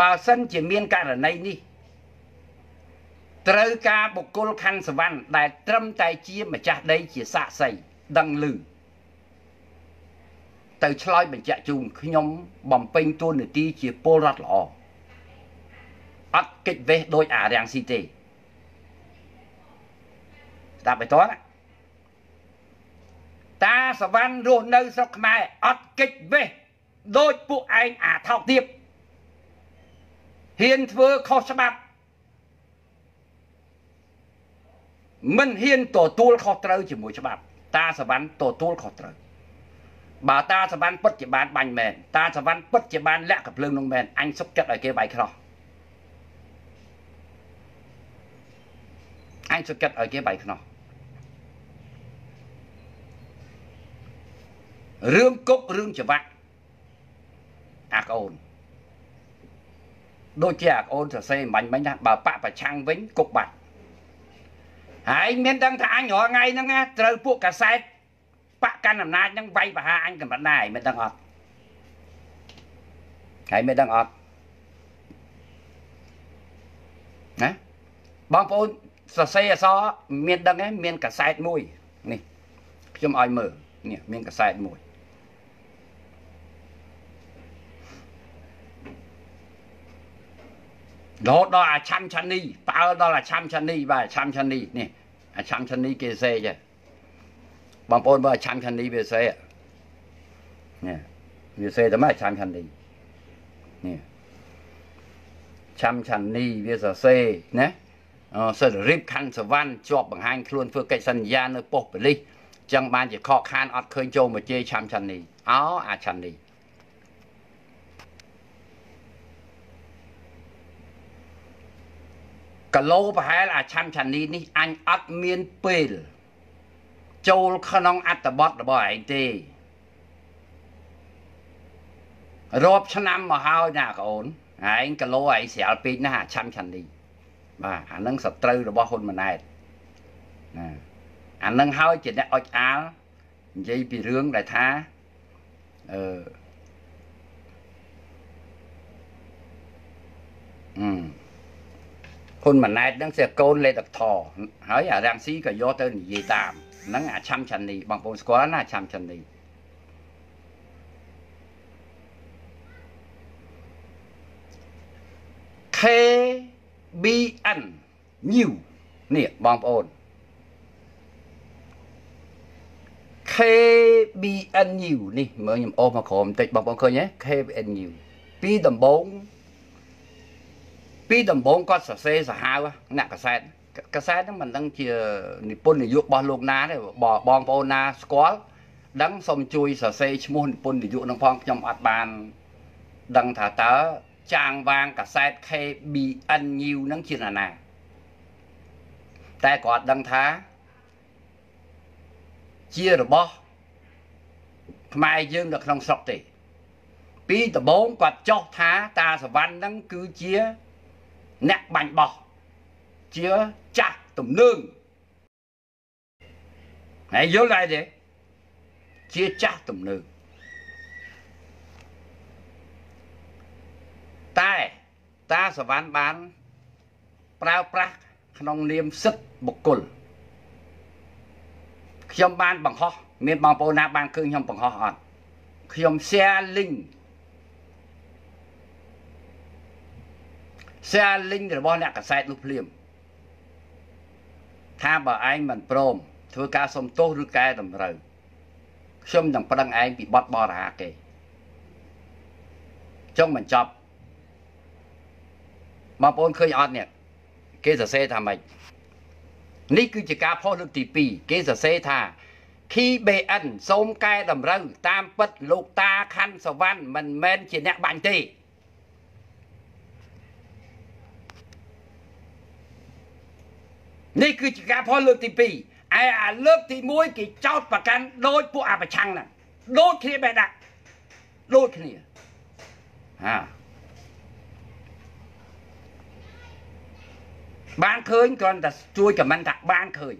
បើសិនជាមានករណីនេះត្រូវការបុគ្គលខណ្ឌសវណ្ណដែលត្រឹមតែជាម្ចាស់ដីជាសាក់សីដឹងឮទៅឆ្លើយបញ្ជាក់ជូនខ្ញុំបំពេញតួនាទីជាពលរដ្ឋល្អអត់កិច្ចវេះដោយអារាំងស៊ីទេស្ដាប់ไปតោះណា តាសវណ្ណរស់នៅស្រុកខ្មែរអត់កិច្ចវេះដោយពួកឯងអាថោកទៀបហ៊ានធ្វើខុសច្បាប់មិនហ៊ានទទួលខុសត្រូវជាមួយច្បាប់ តាសវណ្ណទទួលខុសត្រូវបើតាសវណ្ណពិតជាបានបាញ់មែនតាសវណ្ណពិតជាបានលាក់កំភ្លើងនោះមែនអញសុកចិត្តឲ្យគេបាយខ្នោះអញសុកចិត្តឲ្យគេបាយខ្នោះ រឿងគុករឿងច្បាក់អាកូនដូចជាអាកូនសរសេរបាញ់មិញណាបើបកប្រឆាំងវិញគុកបាត់ហើយមានដឹងថាអញរាល់ថ្ងៃហ្នឹងណាត្រូវពួកកាសែតបកកាន់អំណាចហ្នឹងវាយប្រហារអញកម្រិតណាមិនដឹងអត់ហើយមិនដឹងអត់ណាបងប្អូនសរសេរអសមានដឹងទេមានកសែតមួយនេះខ្ញុំឲ្យមើលនេះមានកសែតមួយ រហូតដល់អាឆាំឆានីផ្អើលដល់អាឆាំឆានីបាទអាឆាំឆានីនេះអាឆាំឆានីគេសេចេះបងប្អូនបើអាឆាំឆានីវាសេនេះវាសេតែមកអាឆាំឆានីនេះឆាំឆានីវាសរសេរណាអសិលរៀបខណ្ឌសវណ្ណជាប់បង្ហាញខ្លួនធ្វើកិច្ចសន្យានៅប៉ុស្តិ៍ប៉ូលីសចឹងបានជាខកខានអត់ឃើញចូលមកជេរឆាំឆានីអោអាឆានី គីឡូប្រហែលអាឆាំឆានីនេះអញអត់មានពេល ចូលក្នុងអត្តបទរបស់ឯងទេរាប់ឆ្នាំមកហើយណាកូនឯងគីឡូឯងស្រាលពេកណាស់អាឆាំឆានីបាទអានឹងសត្រូវរបស់ហ៊ុនម៉ាណែតណាអានឹងហើយជាអ្នកអុចអាលនិយាយពីរឿងដែលថាអឺអឺ ហ៊ុនម៉ាណែតហ្នឹងជាកូនលេដកថហើយអារាំងស៊ីក៏យកទៅនិយាយតាមហ្នឹងអាឆាំឆានីបងប្អូនស្គាល់ណាឆាំឆានី KBN New នេះបងប្អូន KBN New នេះមើលខ្ញុំអូសមកក្រោមបន្តិចបងប្អូនឃើញទេ KBN New ពីដំបង ពីដំបងគាត់សរសេរសាហាវអ្នកកសែតកសែតហ្នឹងមិនដឹងជានិពន្ធនយោបាយរបស់លោកណាទេបងប្អូនណាស្គាល់ដឹងសូមជួយសរសេរឈ្មោះនិពន្ធនាយកនឹងផងខ្ញុំអត់បាន ដឹងថាតើចាងវាងកាសែត KBN News នឹងជាណានាតែគាត់ដឹងថា ជារបស់ខ្មែរយើងនៅក្នុងស្រុកទេ ពីដំបូងគាត់ចោះថាតាសវណ្ណនឹងគឺជា អ្នកបាញ់បោះជាចាស់ទំនើងហើយយល់ដែរទេជាចាស់ទំនើងតែតាសវណ្ណបាន ប្រើប្រាស់ក្នុងនាមសិទ្ធិបុគ្គលខ្ញុំបានបង្ហោះមានបងប្អូនណាបានឃើញខ្ញុំបង្ហោះអត់ខ្ញុំ share link share link របស់អ្នកកសែតនោះភ្លាមថាបើឯងមិនព្រមធ្វើការសុំទោសឬកែតម្រូវខ្ញុំនឹងប្តឹងឯងពីបទបរាគេចង់បញ្ចប់បងប្អូនឃើញអត់នេះគេសរសេរថាម៉េចនេះគឺជាការផុសលើកទី2គេសរសេរថា KBN សូមកែតម្រូវតាមពិតលោកតាខណ្ឌសវណ្ណមិនមែនជាអ្នកបាញ់ទេ នេះគឺជាការផុសលើកទី2ឯអាលើកទី1គេចោតប្រកាន់ដោយពួកអប្រឆាំងហ្នឹងដូចគ្នាបែបដាក់ដូចគ្នាហាបានឃើញគ្រាន់តែជួយខមមិនថាបានឃើញ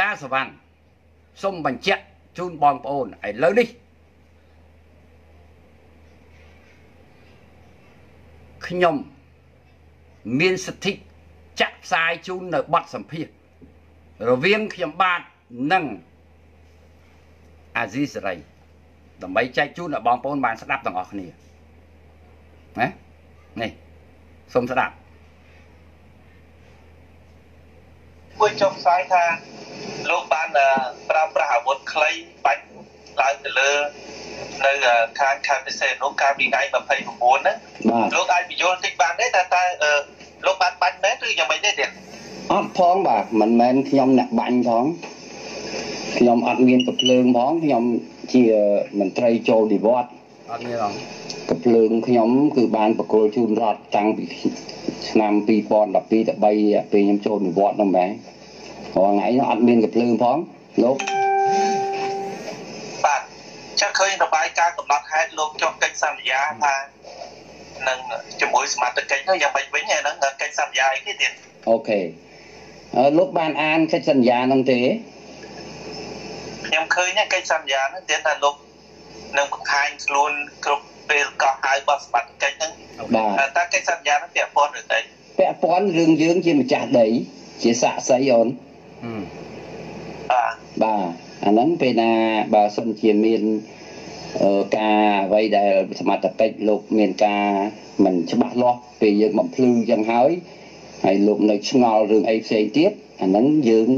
តាសវណ្ណសូមបញ្ជាក់ជូនបងប្អូនឥឡូវនេះខ្ញុំមានសិទ្ធិចាក់ផ្សាយជូននៅបទសម្ភាសរវាងខ្ញុំបាទនិងអាស៊ីសេរីដើម្បីចែកជូនដល់បងប្អូនបានស្ដាប់ទាំងអស់គ្នាណានេះសូមស្ដាប់ មួយចុះផ្សាយថាលោកបានប្រើប្រាស់អាវុធខ្លីបាញ់ឡើងទៅលើនៅខាងខាងពិសេសនោះកាលពីថ្ងៃ29ហ្នឹងលោកអាចបញ្យល់តិចបានទេតែតើលោកបានបាញ់មែនឬយ៉ាងម៉េចទេទៀតអត់ផងបាទមិនមែនខ្ញុំអ្នកបាញ់ផងខ្ញុំអត់មានកភ្លើងផងខ្ញុំជាមន្ត្រីចូលនិវត្តអត់មានផងកភ្លើងខ្ញុំគឺបានបកគលជូនរដ្ឋតាំងពី ឆ្នាំ2012ទៅ3ពេលខ្ញុំចូលនិវត្តនោះមែនព្រោះថ្ងៃនោះអត់មានកភ្លើងផងលោកបាទចាឃើញរបាយការណ៍កំណត់ហេតុលោកចុះកិច្ចសន្យាថានឹងជាមួយសមាជិកកិច្ចនោះយ៉ាងម៉េចវិញហ្នឹងកិច្ចសន្យាអីគេទៀតអូខេលោកបានអានកិច្ចសន្យាហ្នឹងទេខ្ញុំឃើញកិច្ចសន្យាហ្នឹងទៀតថាលោកនឹងបង្ហាញខ្លួនគ្រប់ ពេលកោះហៅបោះសម្បត្តិកិច្ចហ្នឹងបាទតើកិច្ចសន្យាហ្នឹងពាក់ព័ន្ធឬទេពាក់ព័ន្ធរឿងយើងជាម្ចាស់ដី ជាសាក់សីអូនបាទបាទអាហ្នឹងពេលណាបើសិនជាមានការអ្វីដែលសមត្ថកិច្ចលោកមានការមិនច្បាស់លាស់ពេលយើងបំភ្លឺចឹងហើយហើយលោកនៅឆ្ងល់រឿងអីផ្សេងទៀតអាហ្នឹងយើង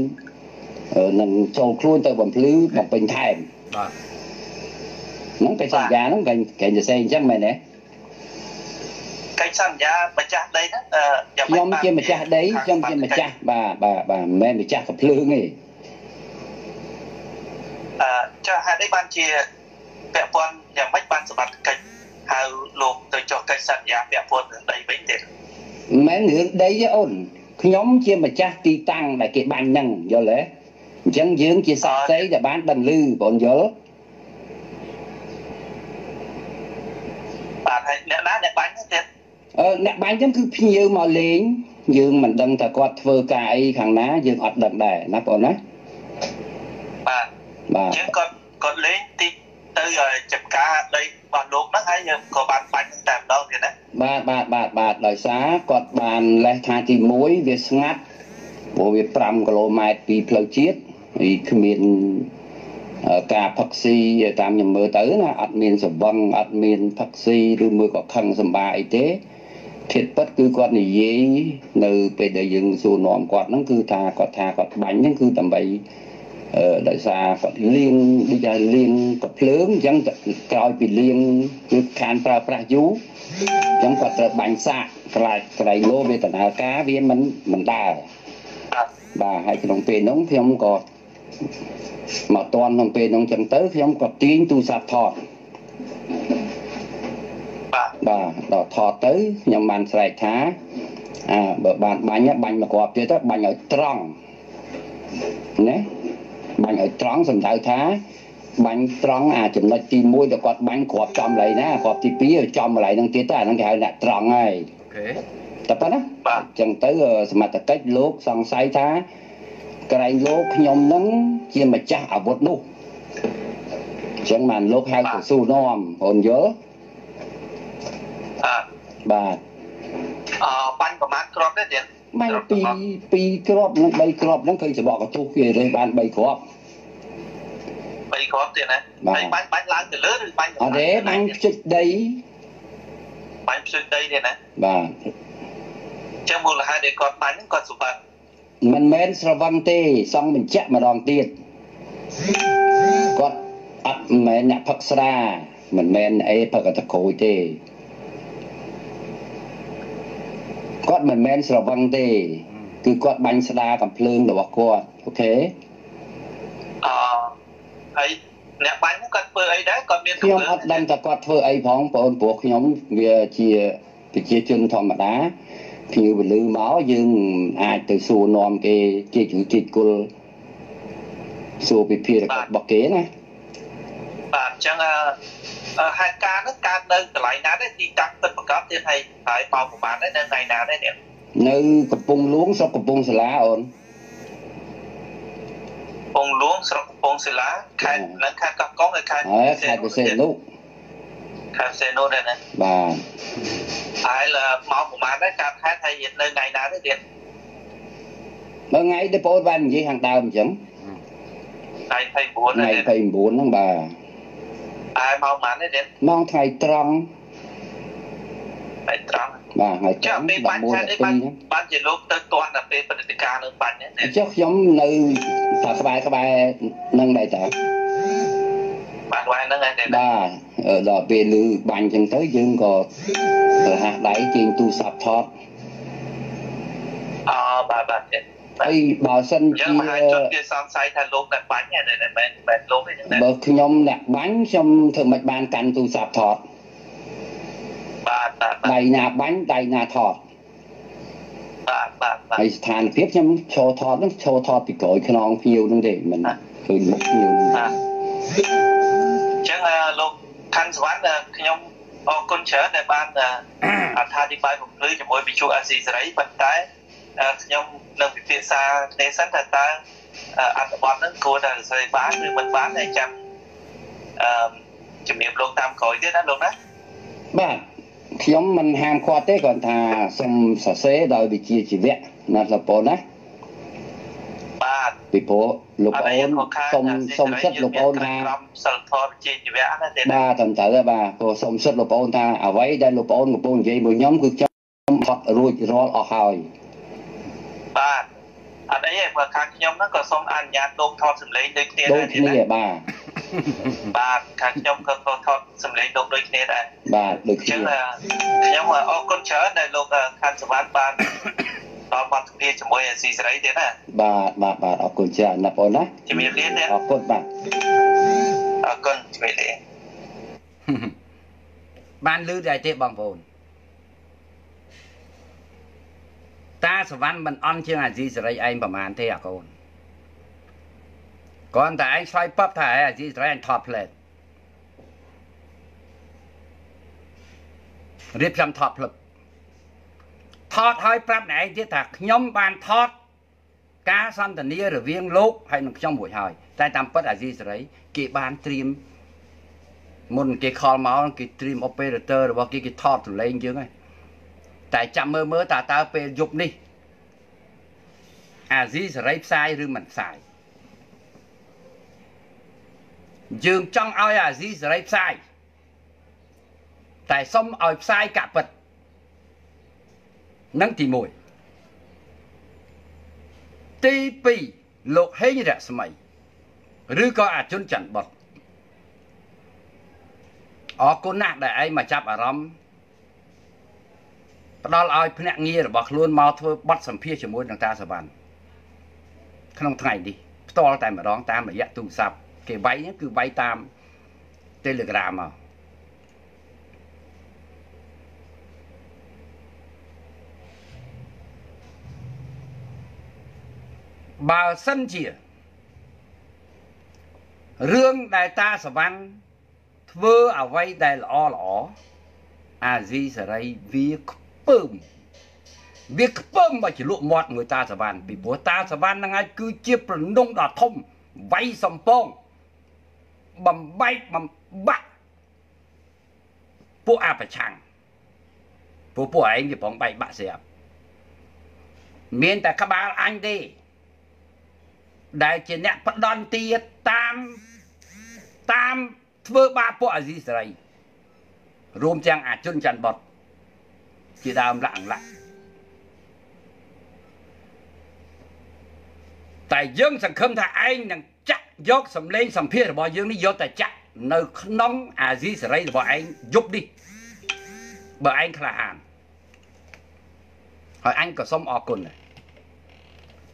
នឹងចូលខ្លួនទៅបំភ្លឺបំពេញថែមបាទ ហ្នឹងកិច្ចសន្យាហ្នឹងគេគេសរសេរអញ្ចឹងមែនទេកិច្ចសន្យាម្ចាស់ដីហ្នឹងខ្ញុំជាម្ចាស់ដីខ្ញុំជាម្ចាស់បាទបាទបាទមិនមែនម្ចាស់កំភ្លើងទេអឺចាហេតុអីបានជាពាក់ព័ន្ធយ៉ាងម៉េចបានសម្បត្តិកិច្ចហៅលោកទៅចុះកិច្ចសន្យាពាក់ព័ន្ធនឹងដីវិញទៀតមិនមែនរឿងដីទេអូនខ្ញុំជាម្ចាស់ទីតាំងដែលគេបាញ់ហ្នឹងយល់ទេអញ្ចឹងយើងជាសាក្សីដែលបានដឹងឮបងយល់ បាទហើយអ្នកណាអ្នកបាញ់ទៀតអឺអ្នកបាញ់ហ្នឹងគឺភ្ញៀវមកលេងយើងមិនដឹងថាគាត់ធ្វើការអីខាងណាយើងអត់ដឹងដែរណាបងណាបាទបាទយើងគាត់គាត់លេងទីទៅចំការដីរបស់លោកហ្នឹងហើយយើងក៏បានបាញ់តែម្ដងទៀតណាបាទបាទបាទបាទដោយសារគាត់បានលេសថាទី1វាស្ងាត់ព្រោះវា5គីឡូម៉ែត្រពីផ្លូវជាតិហើយគ្មាន ការផឹកស៊ីតាមខ្ញុំមើលទៅណាអត់មានសវឹងអត់មានផឹកស៊ីឬមួយក៏ខឹងសម្បាអីទេធៀបពិតគឺគាត់និយាយនៅពេលដែលយើងសួរនាំគាត់ហ្នឹងគឺថាគាត់ថាគាត់បាញ់ហ្នឹងគឺដើម្បីអឺដោយសារគាត់លៀងដូចថាលៀងកំភ្លើងអញ្ចឹងក្រោយពីលៀងគឺខានប្រើប្រាស់យូរអញ្ចឹងគាត់ត្រូវបាញ់សាកខ្លាចក្រៃលោវេទនាការវាមិនមិនដើរបាទបាទហើយក្នុងពេលហ្នឹងខ្ញុំក៏ មកតន់ក្នុងពេលហ្នឹងអញ្ចឹងទៅខ្ញុំក៏ទាញទូរស័ព្ទថតបាទបាទដល់ថតទៅខ្ញុំបានស្រែកថាអើបើបានបាញ់បាញ់មកគ្រាប់ទៀតទៅបាញ់ឲ្យត្រង់ណាបាញ់ឲ្យត្រង់សំដៅថាបាញ់ត្រង់អាចំណុចទី1ដែលគាត់បាញ់គ្រាប់ចំកន្លែងណាគ្រាប់ទី2ឲ្យចំកន្លែងហ្នឹងទៀតទៅអាហ្នឹងគេហៅអ្នកត្រង់ហើយអូខេតែប៉ុណ្ណាបាទអញ្ចឹងទៅសមត្ថកិច្ចលោកសង្ស័យថា ក្រែងលោកខ្ញុំហ្នឹងជាម្ចាស់អាវុធនោះអញ្ចឹងបានលោកហៅទៅស៊ូនំអូនយល់បាទបាទអឺបាញ់ប្រមាណគ្រាប់ទេទៀតបាញ់ពីពីគ្រាប់និង3គ្រាប់ហ្នឹងឃើញសបកកន្ទុះគេរើសបាន3គ្រាប់3គ្រាប់ទៀតណាបាទហើយបាញ់បាញ់ឡើងទៅលើឬបាញ់អត់ទេបាញ់ខ្ជិចដីបាញ់ភ្ជិចដីទៀតណាបាទអញ្ចឹងមូលហេតុដែលគាត់បាញ់ហ្នឹងគាត់សុបាក់ មិនមែនស្រវឹងទេសង់បញ្ជាក់ម្ដងទៀតគាត់អត់មិនមែនអ្នកផឹកស្រាមិនមែនអីផឹកអត់តក្រួយទេគាត់មិនមែនស្រវឹងទេ គឺគាត់បាញ់ស្ដារកំភ្លើងរបស់គាត់អូខេអឺហើយអ្នកបាញ់ហ្នឹងគាត់ធ្វើអីដែរគាត់មានខ្ញុំអត់ដឹងថាគាត់ធ្វើអីផងបងព្រោះខ្ញុំវាជាប្រជាជនធម្មតា ភ្ញៀវពលឺមកយើងអាចទៅសួរនាំគេជាជឺជិតគុលសួរពិភាក្សារបស់គេណាបាទអញ្ចឹងអឺអឺហេតុការណ៍ហ្នឹងកើតនៅកន្លែងណាដែរទីតាំងពិតប្រកបទៀតហើយហើយមកប្រហែលដែរនៅថ្ងៃណាដែរទៀតនៅកំពង់លួងស្រុកកំពង់សាលាអូនពងលួងស្រុកកំពង់សិលាខេត្តនៅខេត្តកោះកុងហើយខេត្តហើយខេត្តពិសេសនោះ ខេត្តផ្សេងនោះដែរណាបាទហើយលើមកប្រហែលដែរកើតហេតុហើយនៅថ្ងៃណាដែរទៀតបើថ្ងៃដែលបងបាននិយាយខាងដើមអញ្ចឹងថ្ងៃ29ថ្ងៃដែរទៀត29ហ្នឹងបាទហើយមកប្រហែលដែរទៀតម៉ោងថ្ងៃត្រង់ថ្ងៃត្រង់បាទថ្ងៃត្រចាង់ពេលបាញ់11ហេតុអីបានហ្នឹងបានជាលោកទៅទាន់តែពេលបដិទិការនឹងបាញ់ហ្នឹងចុះខ្ញុំនៅថាក្បែរក្បែរនឹងដែរតា បាទវ៉ៃហ្នឹងហើយតែបាទអឺដល់ពេលលឺបាញ់ចឹងទៅយើងក៏ទៅហាស់ដៃទាញទូរស័ព្ទថតអបាទបាទទៀតហើយបើសិនអញ្ជាចឹងមហាជនគេសង្ស័យថាលោកតែបាញ់ហ្នឹងតែមិនមែនលោកទេហ្នឹងបើខ្ញុំអ្នកបាញ់ខ្ញុំធ្វើមិនបានកាន់ទូរស័ព្ទថតបាទបាទបាទដៃណាបាញ់ដៃណាថតបាទបាទបាទហើយស្ថានភាពខ្ញុំឈរថតហ្នឹងឈរថតពីក្រោយខ្នងភៀវហ្នឹងទេមិនឃើញមុខភៀវហ្នឹងបាទ អញ្ចឹងអឺលោកខាន់សវណ្ណអឺខ្ញុំអរគុណច្រើនដែលបានអឺអត្ថាធិប្បាយបំភ្លឺជាមួយវិទ្យុអាស៊ីសេរីប៉ុន្តែអឺខ្ញុំនឹងពិភាក្សាគ្នាសិនថាតើអឺអត្ថបទហ្នឹងគួរតែសរសេរបានឬមិនបានហើយចាំអឺជំរាបលោកតាមក្រោយទៀតណាលោកណាបាទខ្ញុំមិនហាមឃាត់ទេគ្រាន់ថាសូមសរសេរដោយវិជ្ជាជីវៈណាស់លោកបងណាបាទ ពីព្រោះលោកប្អូនក៏ខាសូមសូមសិទ្ធិលោកប្អូនថាក្រុមសិលធម៌វិជ្ជាជីវៈណាទេណាបាទត្រឹមត្រូវហើយបាទព្រោះសូមសិទ្ធិលោកប្អូនថាអ្វីដែលលោកប្អូនកំពុងនិយាយមួយខ្ញុំគឺខ្ញុំថត់រួចរាល់អស់ហើយបាទអត់អីទេបើខាងខ្ញុំហ្នឹងក៏សូមអនុញ្ញាតលោកថតសម្លេងដូចគ្នាដូចដែរគ្នាណាបាទបាទខាងខ្ញុំក៏ក៏ថតសម្លេងលោកដូចគ្នាដែរបាទដូចអញ្គ្នាចឹងអឺខ្ញុំអរគុណច្រើនដែលលោកអឺខាត់សវណ្ណបាន ដល់បទសម្ភាសន៍ជាមួយអាស៊ីសេរីទៀតណាបាទបាទបាទអរគុណច្រើនណាស់បងណាជំរាបលាទេអរគុណបាទអរគុណជំរាបលាបានលឺដែរទេបងប្អូនតាសវណ្ណមិនអន់ជាងអាស៊ីសេរីឯងប្រហែលទេអាកូនគ្រាន់តែឯងឆ្លើយប៉ັບថាឯងអាស៊ីសេរីឯងថតផ្លែតរៀបចំថតផ្លឹក ថតឲ្យប្រាប់អ្នកឯងទៀតថាខ្ញុំបានថតការសន្ទនារវាងលោកហើយនឹងខ្ញុំរួចហើយតែតាមពិតអាស៊ីសេរីគេបានត្រៀមមុនគេខលមកគេត្រៀម operator របស់គេគេថតសម្លេងយើងហើយតែចាំមើលមើលតើតើពេលយប់នេះអាស៊ីសេរីផ្សាយឬមិនផ្សាយយើងចង់ឲ្យអាស៊ីសេរីផ្សាយតែសុំឲ្យផ្សាយកាក់ពិត នឹងទី1ទី2លោកហេងរស្មីឬក៏អាជនច័ន្ទបុតអរគុណណាស់ដែលឯងមកចាប់អារម្មណ៍ផ្ដល់ឲ្យភ្នាក់ងាររបស់ខ្លួនមកធ្វើបទសម្ភាសជាមួយនឹងតាសវណ្ណក្នុងថ្ងៃនេះផ្ទាល់តែម្ដងតាមរយៈទូរស័ព្ទគេវាយហ្នឹងគឺវាយតាម Telegram មក បើសិនជារឿងដែលតាសវណ្ណធ្វើអ្វីដែលល្អល្អអាស៊ីសេរីវាខ្ពើមវាខ្ពើមមកជ្រលក់មាត់មួយតាសវណ្ណពីព្រោះតាសវណ្ណហ្នឹងឯងគឺជាប្រនងដ៏ធំវាយសំពងបំបែកបំបាក់ពួកអប្រឆាំងពួកពួកឯងវាបងបែកបាក់ស្រាប់មានតែក្បាលអញទេ ដែលជាអ្នកផ្ដន់ទាតាមតាមធ្វើបាបពួកអាស៊ីសេរីរួមទាំងអាជនច័ន្ទបុតជាដើមលាក់លាក់តែយើងសង្ឃឹមថាឯងនឹងចាក់យកសម្លេងសម្ភាររបស់យើងនេះយកតែចាក់នៅក្នុងអាស៊ីសេរីរបស់ឯងយប់នេះបើឯងក្លាហានហើយអញក៏សូមអរគុណដែរ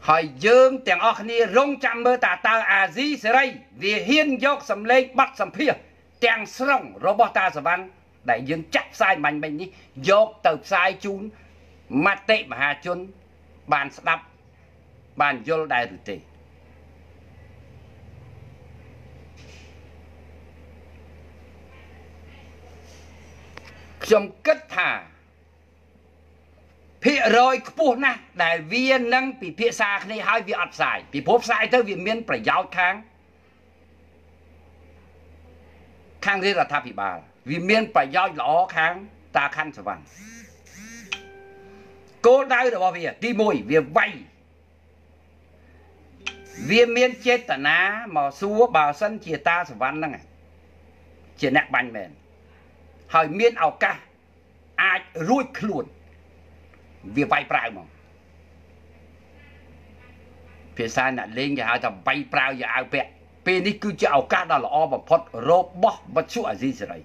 ហើយយើងទាំងអស់គ្នារងចាំមើលតាតើអាស៊ីសេរីវាហ៊ានយកសម្លេងបាត់សម្ភារទាំងស្រុងរបស់តាសវណ្ណដែលយើងចាក់ផ្សាយបាញ់មិញនេះយកទៅផ្សាយជូនមតិមហាជនបានស្ដាប់បានយល់ដែរឬទេខ្ញុំគិតថា ភាគរយខ្ពស់ណាស់ដែលវានឹងពិភាក្សាគ្នាហើយវាអត់ផ្សាយពីព្រោះផ្សាយទៅវាមានប្រយោជន៍ខាងខាងរដ្ឋាភិបាលវាមានប្រយោជន៍ល្អខាងតាខណ្ឌសវណ្ណគោលដៅរបស់វាទី1វាវាយវាមានចេតនាមកសួរបើសិនជាតាសវណ្ណហ្នឹងជាអ្នកបាញ់មែនហើយមានឱកាសអាចរួចខ្លួន វាវាយប្រាវមកភាសាអ្នកលេងគេហៅថាវាយប្រាវយកអាវពាក់ពេលនេះគឺជាឱកាសដ៏ល្អបំផុតរបស់វត្ថុអាស៊ីសេរី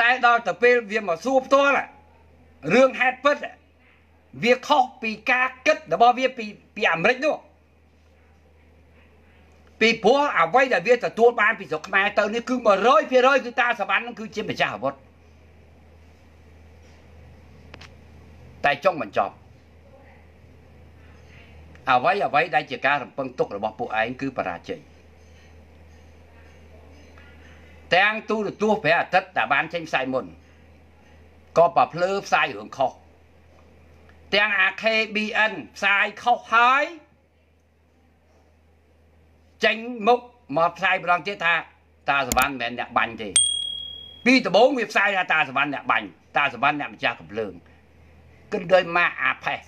តែដល់ទៅពេលវាមកសួរផ្ទាល់រឿងហេតុពិតវាខុសពីការគិតរបស់វាពីពីអាមេរិកនោះពីព្រោះអ្វីដែលវាទទួលបានពីស្រុកខ្មែរទៅនេះគឺ100%គឺតាសវណ្ណនឹងគឺជាម្ចាស់អាវុធ តែចុងបញ្ចប់អ្វីអ្វីដែលជាការរំពឹងទុករបស់ពួកឯងគឺបរាជ័យទាំងទូរទស្សន៍ព្រះអាទិត្យដែលបានចេញផ្សាយមុនក៏ប្រភ្លឺផ្សាយរឿងខុសទាំងអា KBN ផ្សាយខុសហើយចេញមុខមកផ្សាយម្ដងទៀតថាតាសវណ្ណមិនមែនអ្នកបាញ់ទេពីដំបូងវាផ្សាយថាតាសវណ្ណអ្នកបាញ់តាសវណ្ណអ្នកម្ចាស់កំភ្លើង គិតដោយម៉ាអាផេះ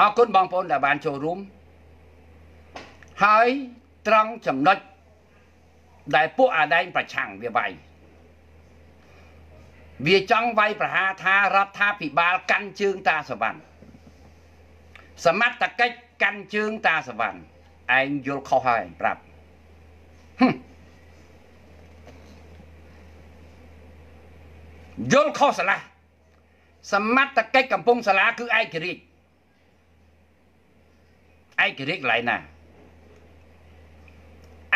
អរគុណបងប្អូនដែលបានចូលរួមហើយត្រង់ចំណុចដែលពួកអាដែងប្រឆាំងវាវាយវាចង់វាយប្រហារថារដ្ឋាភិបាលកាន់ជើងតាសវណ្ណសមត្ថកិច្ចកាន់ជើងតាសវណ្ណឯងយល់ខុសហើយប្រាប់ យល់ខុសស្រឡះសមត្ថកិច្ចកំពុងសាលាគឺឯករាជ្យឯករាជ្យកន្លែងណា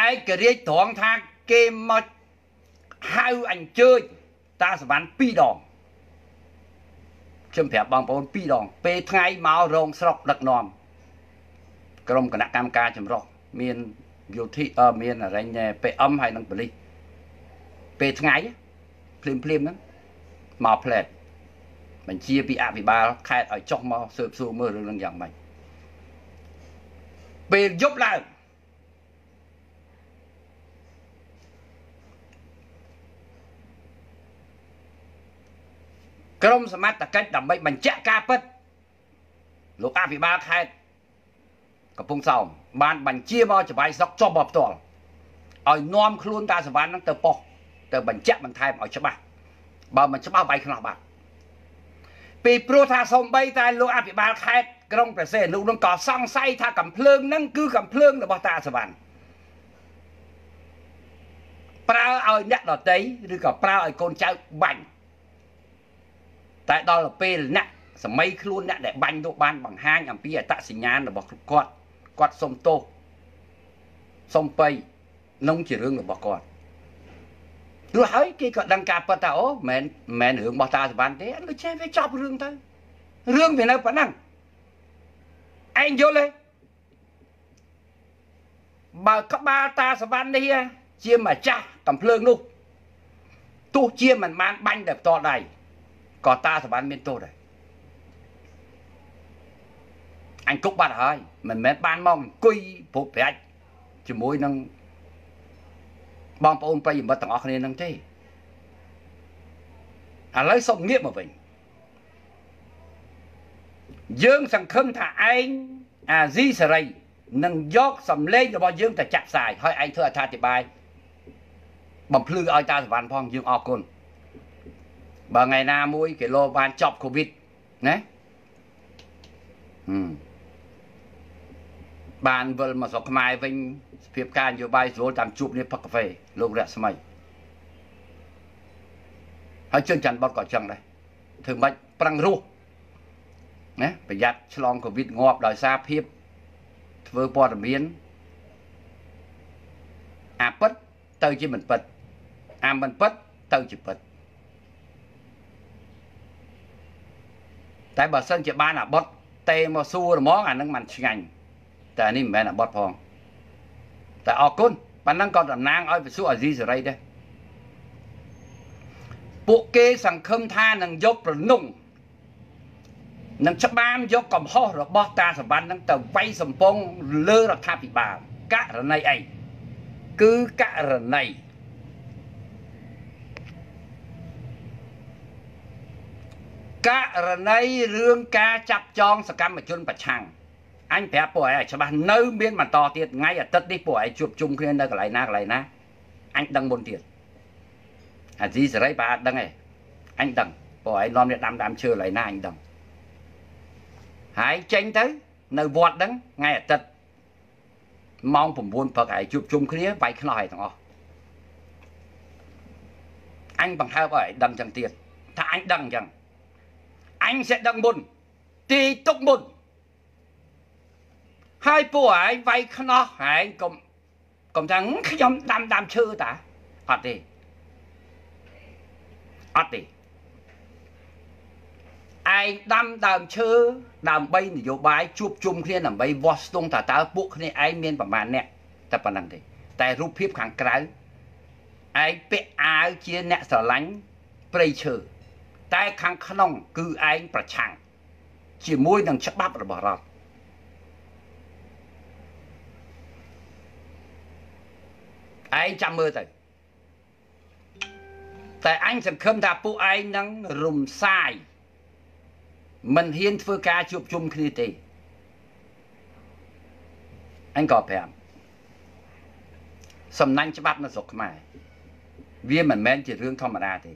ឯករាជ្យត្រង់ថាគេមកហៅអញ្ជើញតាសវណ្ណ2ដងខ្ញុំប្រាប់បងប្អូន2ដង ពេលថ្ងៃមករងស្រុកដឹកនាំក្រុមគណៈកម្មការចម្រុះមានយោធិមានអរិញ PM ហើយនិងប៉ូលីសពេលថ្ងៃភ្លាមភ្លាមហ្នឹង មកផ្លែតបញ្ជាពីអភិបាលខេត្តឲ្យចុះមកស៊ើបសួរមើលរឿងនឹងយ៉ាងម៉េចពេលយប់ឡើងក្រមសមត្ថកិច្ចដើម្បីបញ្ជាក់ការពិតលោកអភិបាលខេត្តកំពង់សោមបានបញ្ជាមកច្បាយស្រុកចុះមកផ្ទាល់ឲ្យនាំខ្លួនតាសវណ្ណហ្នឹងទៅប៉ុស្តិ៍ទៅបញ្ជាក់បន្ថែមឲ្យច្បាស់ បើមិនច្បាស់បាយខ្នោះបាទពីព្រោះថាសំបីតែលោកអភិបាលខេត្តក្រុងព្រះសីហនុនឹងក៏សង្ស័យថាកំភ្លើងហ្នឹងគឺកំភ្លើងរបស់តាសវណ្ណប្រើឲ្យអ្នកដតីឬក៏ប្រើឲ្យកូនចៅបាញ់តែដល់ពេលអ្នកសម័យខ្លួនអ្នកដែលបាញ់នោះបានបង្ហាញអំពីអត្តសញ្ញាណរបស់គាត់គាត់សុំទោសសុំបីនោះជារឿងរបស់គាត់ ទោះហើយគេក៏ដឹងការពិតថាអូមិនមែនរឿងរបស់តាសវណ្ណទេលោកចេះវាចប់រឿងទៅរឿងវានៅប៉ុណ្ណឹងឯងយល់ទេបើក្បាលតាសវណ្ណនេះជាម្ចាស់កំភ្លើងនោះទោះជាមិនបានបាញ់តែផ្ទាល់ដៃក៏តាសវណ្ណមានទោសដែរអញគុកបាត់ហើយមិនមែនបានមកអង្គុយពុកប្រាច់ជាមួយនឹង បងប្អូនប្រិយមិត្តទាំងអស់គ្នានឹងទេឥឡូវសុំងាកមកវិញយើងសង្ឃឹមថាឯងអាស៊ីសេរីនឹងយកសម្លេងរបស់យើងទៅចាក់ផ្សាយហើយឯងធ្វើអត្ថាធិប្បាយបំភ្លឺឲ្យតាសវណ្ណផងយើងអរគុណបើថ្ងៃណាមួយគេលោបានចប់កូវីដណាហឹមបានវិលមកស្រុកខ្មែរវិញ សភាពការនយោបាយស្រួលតាមជួបនេះផឹកកាហ្វេលោករស្មីហើយជើងច័ន្ទបតក៏អញ្ចឹងដែរធ្វើម៉េចប្រឹងរស់ណាប្រយ័ត្នឆ្លងកូវីដងាប់ដោយសារភាពធ្វើព័ត៌មានអាពិតទៅជាមិនពិតអាមិនពិតទៅជាពិតតែបើសិនជាបានអាបុតតេមកសួរហ្មងអានឹងមិនឆ្ងាញ់តែនេះមិនមែនអាបត់ផង តែអរគុណប៉ណ្ណឹងក៏តំណាងឲ្យវិសុអាស៊ីសេរីដែរពួកគេសង្ឃឹមថានឹងយកប្រនុងនឹងច្បាមយកកំហុសរបស់តាសវណ្ណនឹងទៅវាយសំពងលើរដ្ឋាភិបាលករណីអីគឺករណីករណីរឿងការចាប់ចងសកម្មជនប្រឆាំង អញប្រាប់ពួកឯងច្បាស់នៅមានបន្តទៀតថ្ងៃអាទិត្យនេះពួកឯងជួបជុំគ្នានៅកន្លែងណាកន្លែងណាអញដឹងមុនទៀតអាជីសេរីបើអត់ដឹងទេអញដឹងពួកឯងនាំនេះដាំដាំឈើកន្លែងណាអញដឹងហើយចេញទៅនៅវត្តហ្នឹងថ្ងៃអាទិត្យម៉ោង9ព្រឹកហើយជួបជុំគ្នាវាយខ្នោះហើយទាំងអស់អញបង្ហើបឲ្យដឹងចឹងទៀតថាអញដឹងចឹងអញ sẽ ដឹងមុនទីទុកមុន ហើយពួកឯងវាយខ្នោះឯងកុំកុំថាខ្ញុំដាំដាំឈើតាអត់ទេអត់ទេឯងដាំដើមឈើដើម្បីនយោបាយជួបជុំគ្នាដើម្បីវាស់ស្ទង់តើតើពួកគ្នាឯងមានប្រមាណអ្នកតែប៉ុណ្្នឹងទេតែរូបភាពខាងក្រៅឯងពាក់អាវជាអ្នកស្រឡាញ់ព្រៃឈើតែខាងក្នុងគឺឯងប្រឆាំងជាមួយនឹងច្បាប់របស់រដ្ឋ ឯងចាំមើលទៅតែអញសង្ឃឹមថាពួកឯងនឹងរំសាយមិនហ៊ានធ្វើការជួបជុំគ្នាទេអញក៏ប្រាប់សំណាញ់ច្បាប់នៅស្រុកខ្មែរវាមិនមែនជារឿងធម្មតាទេ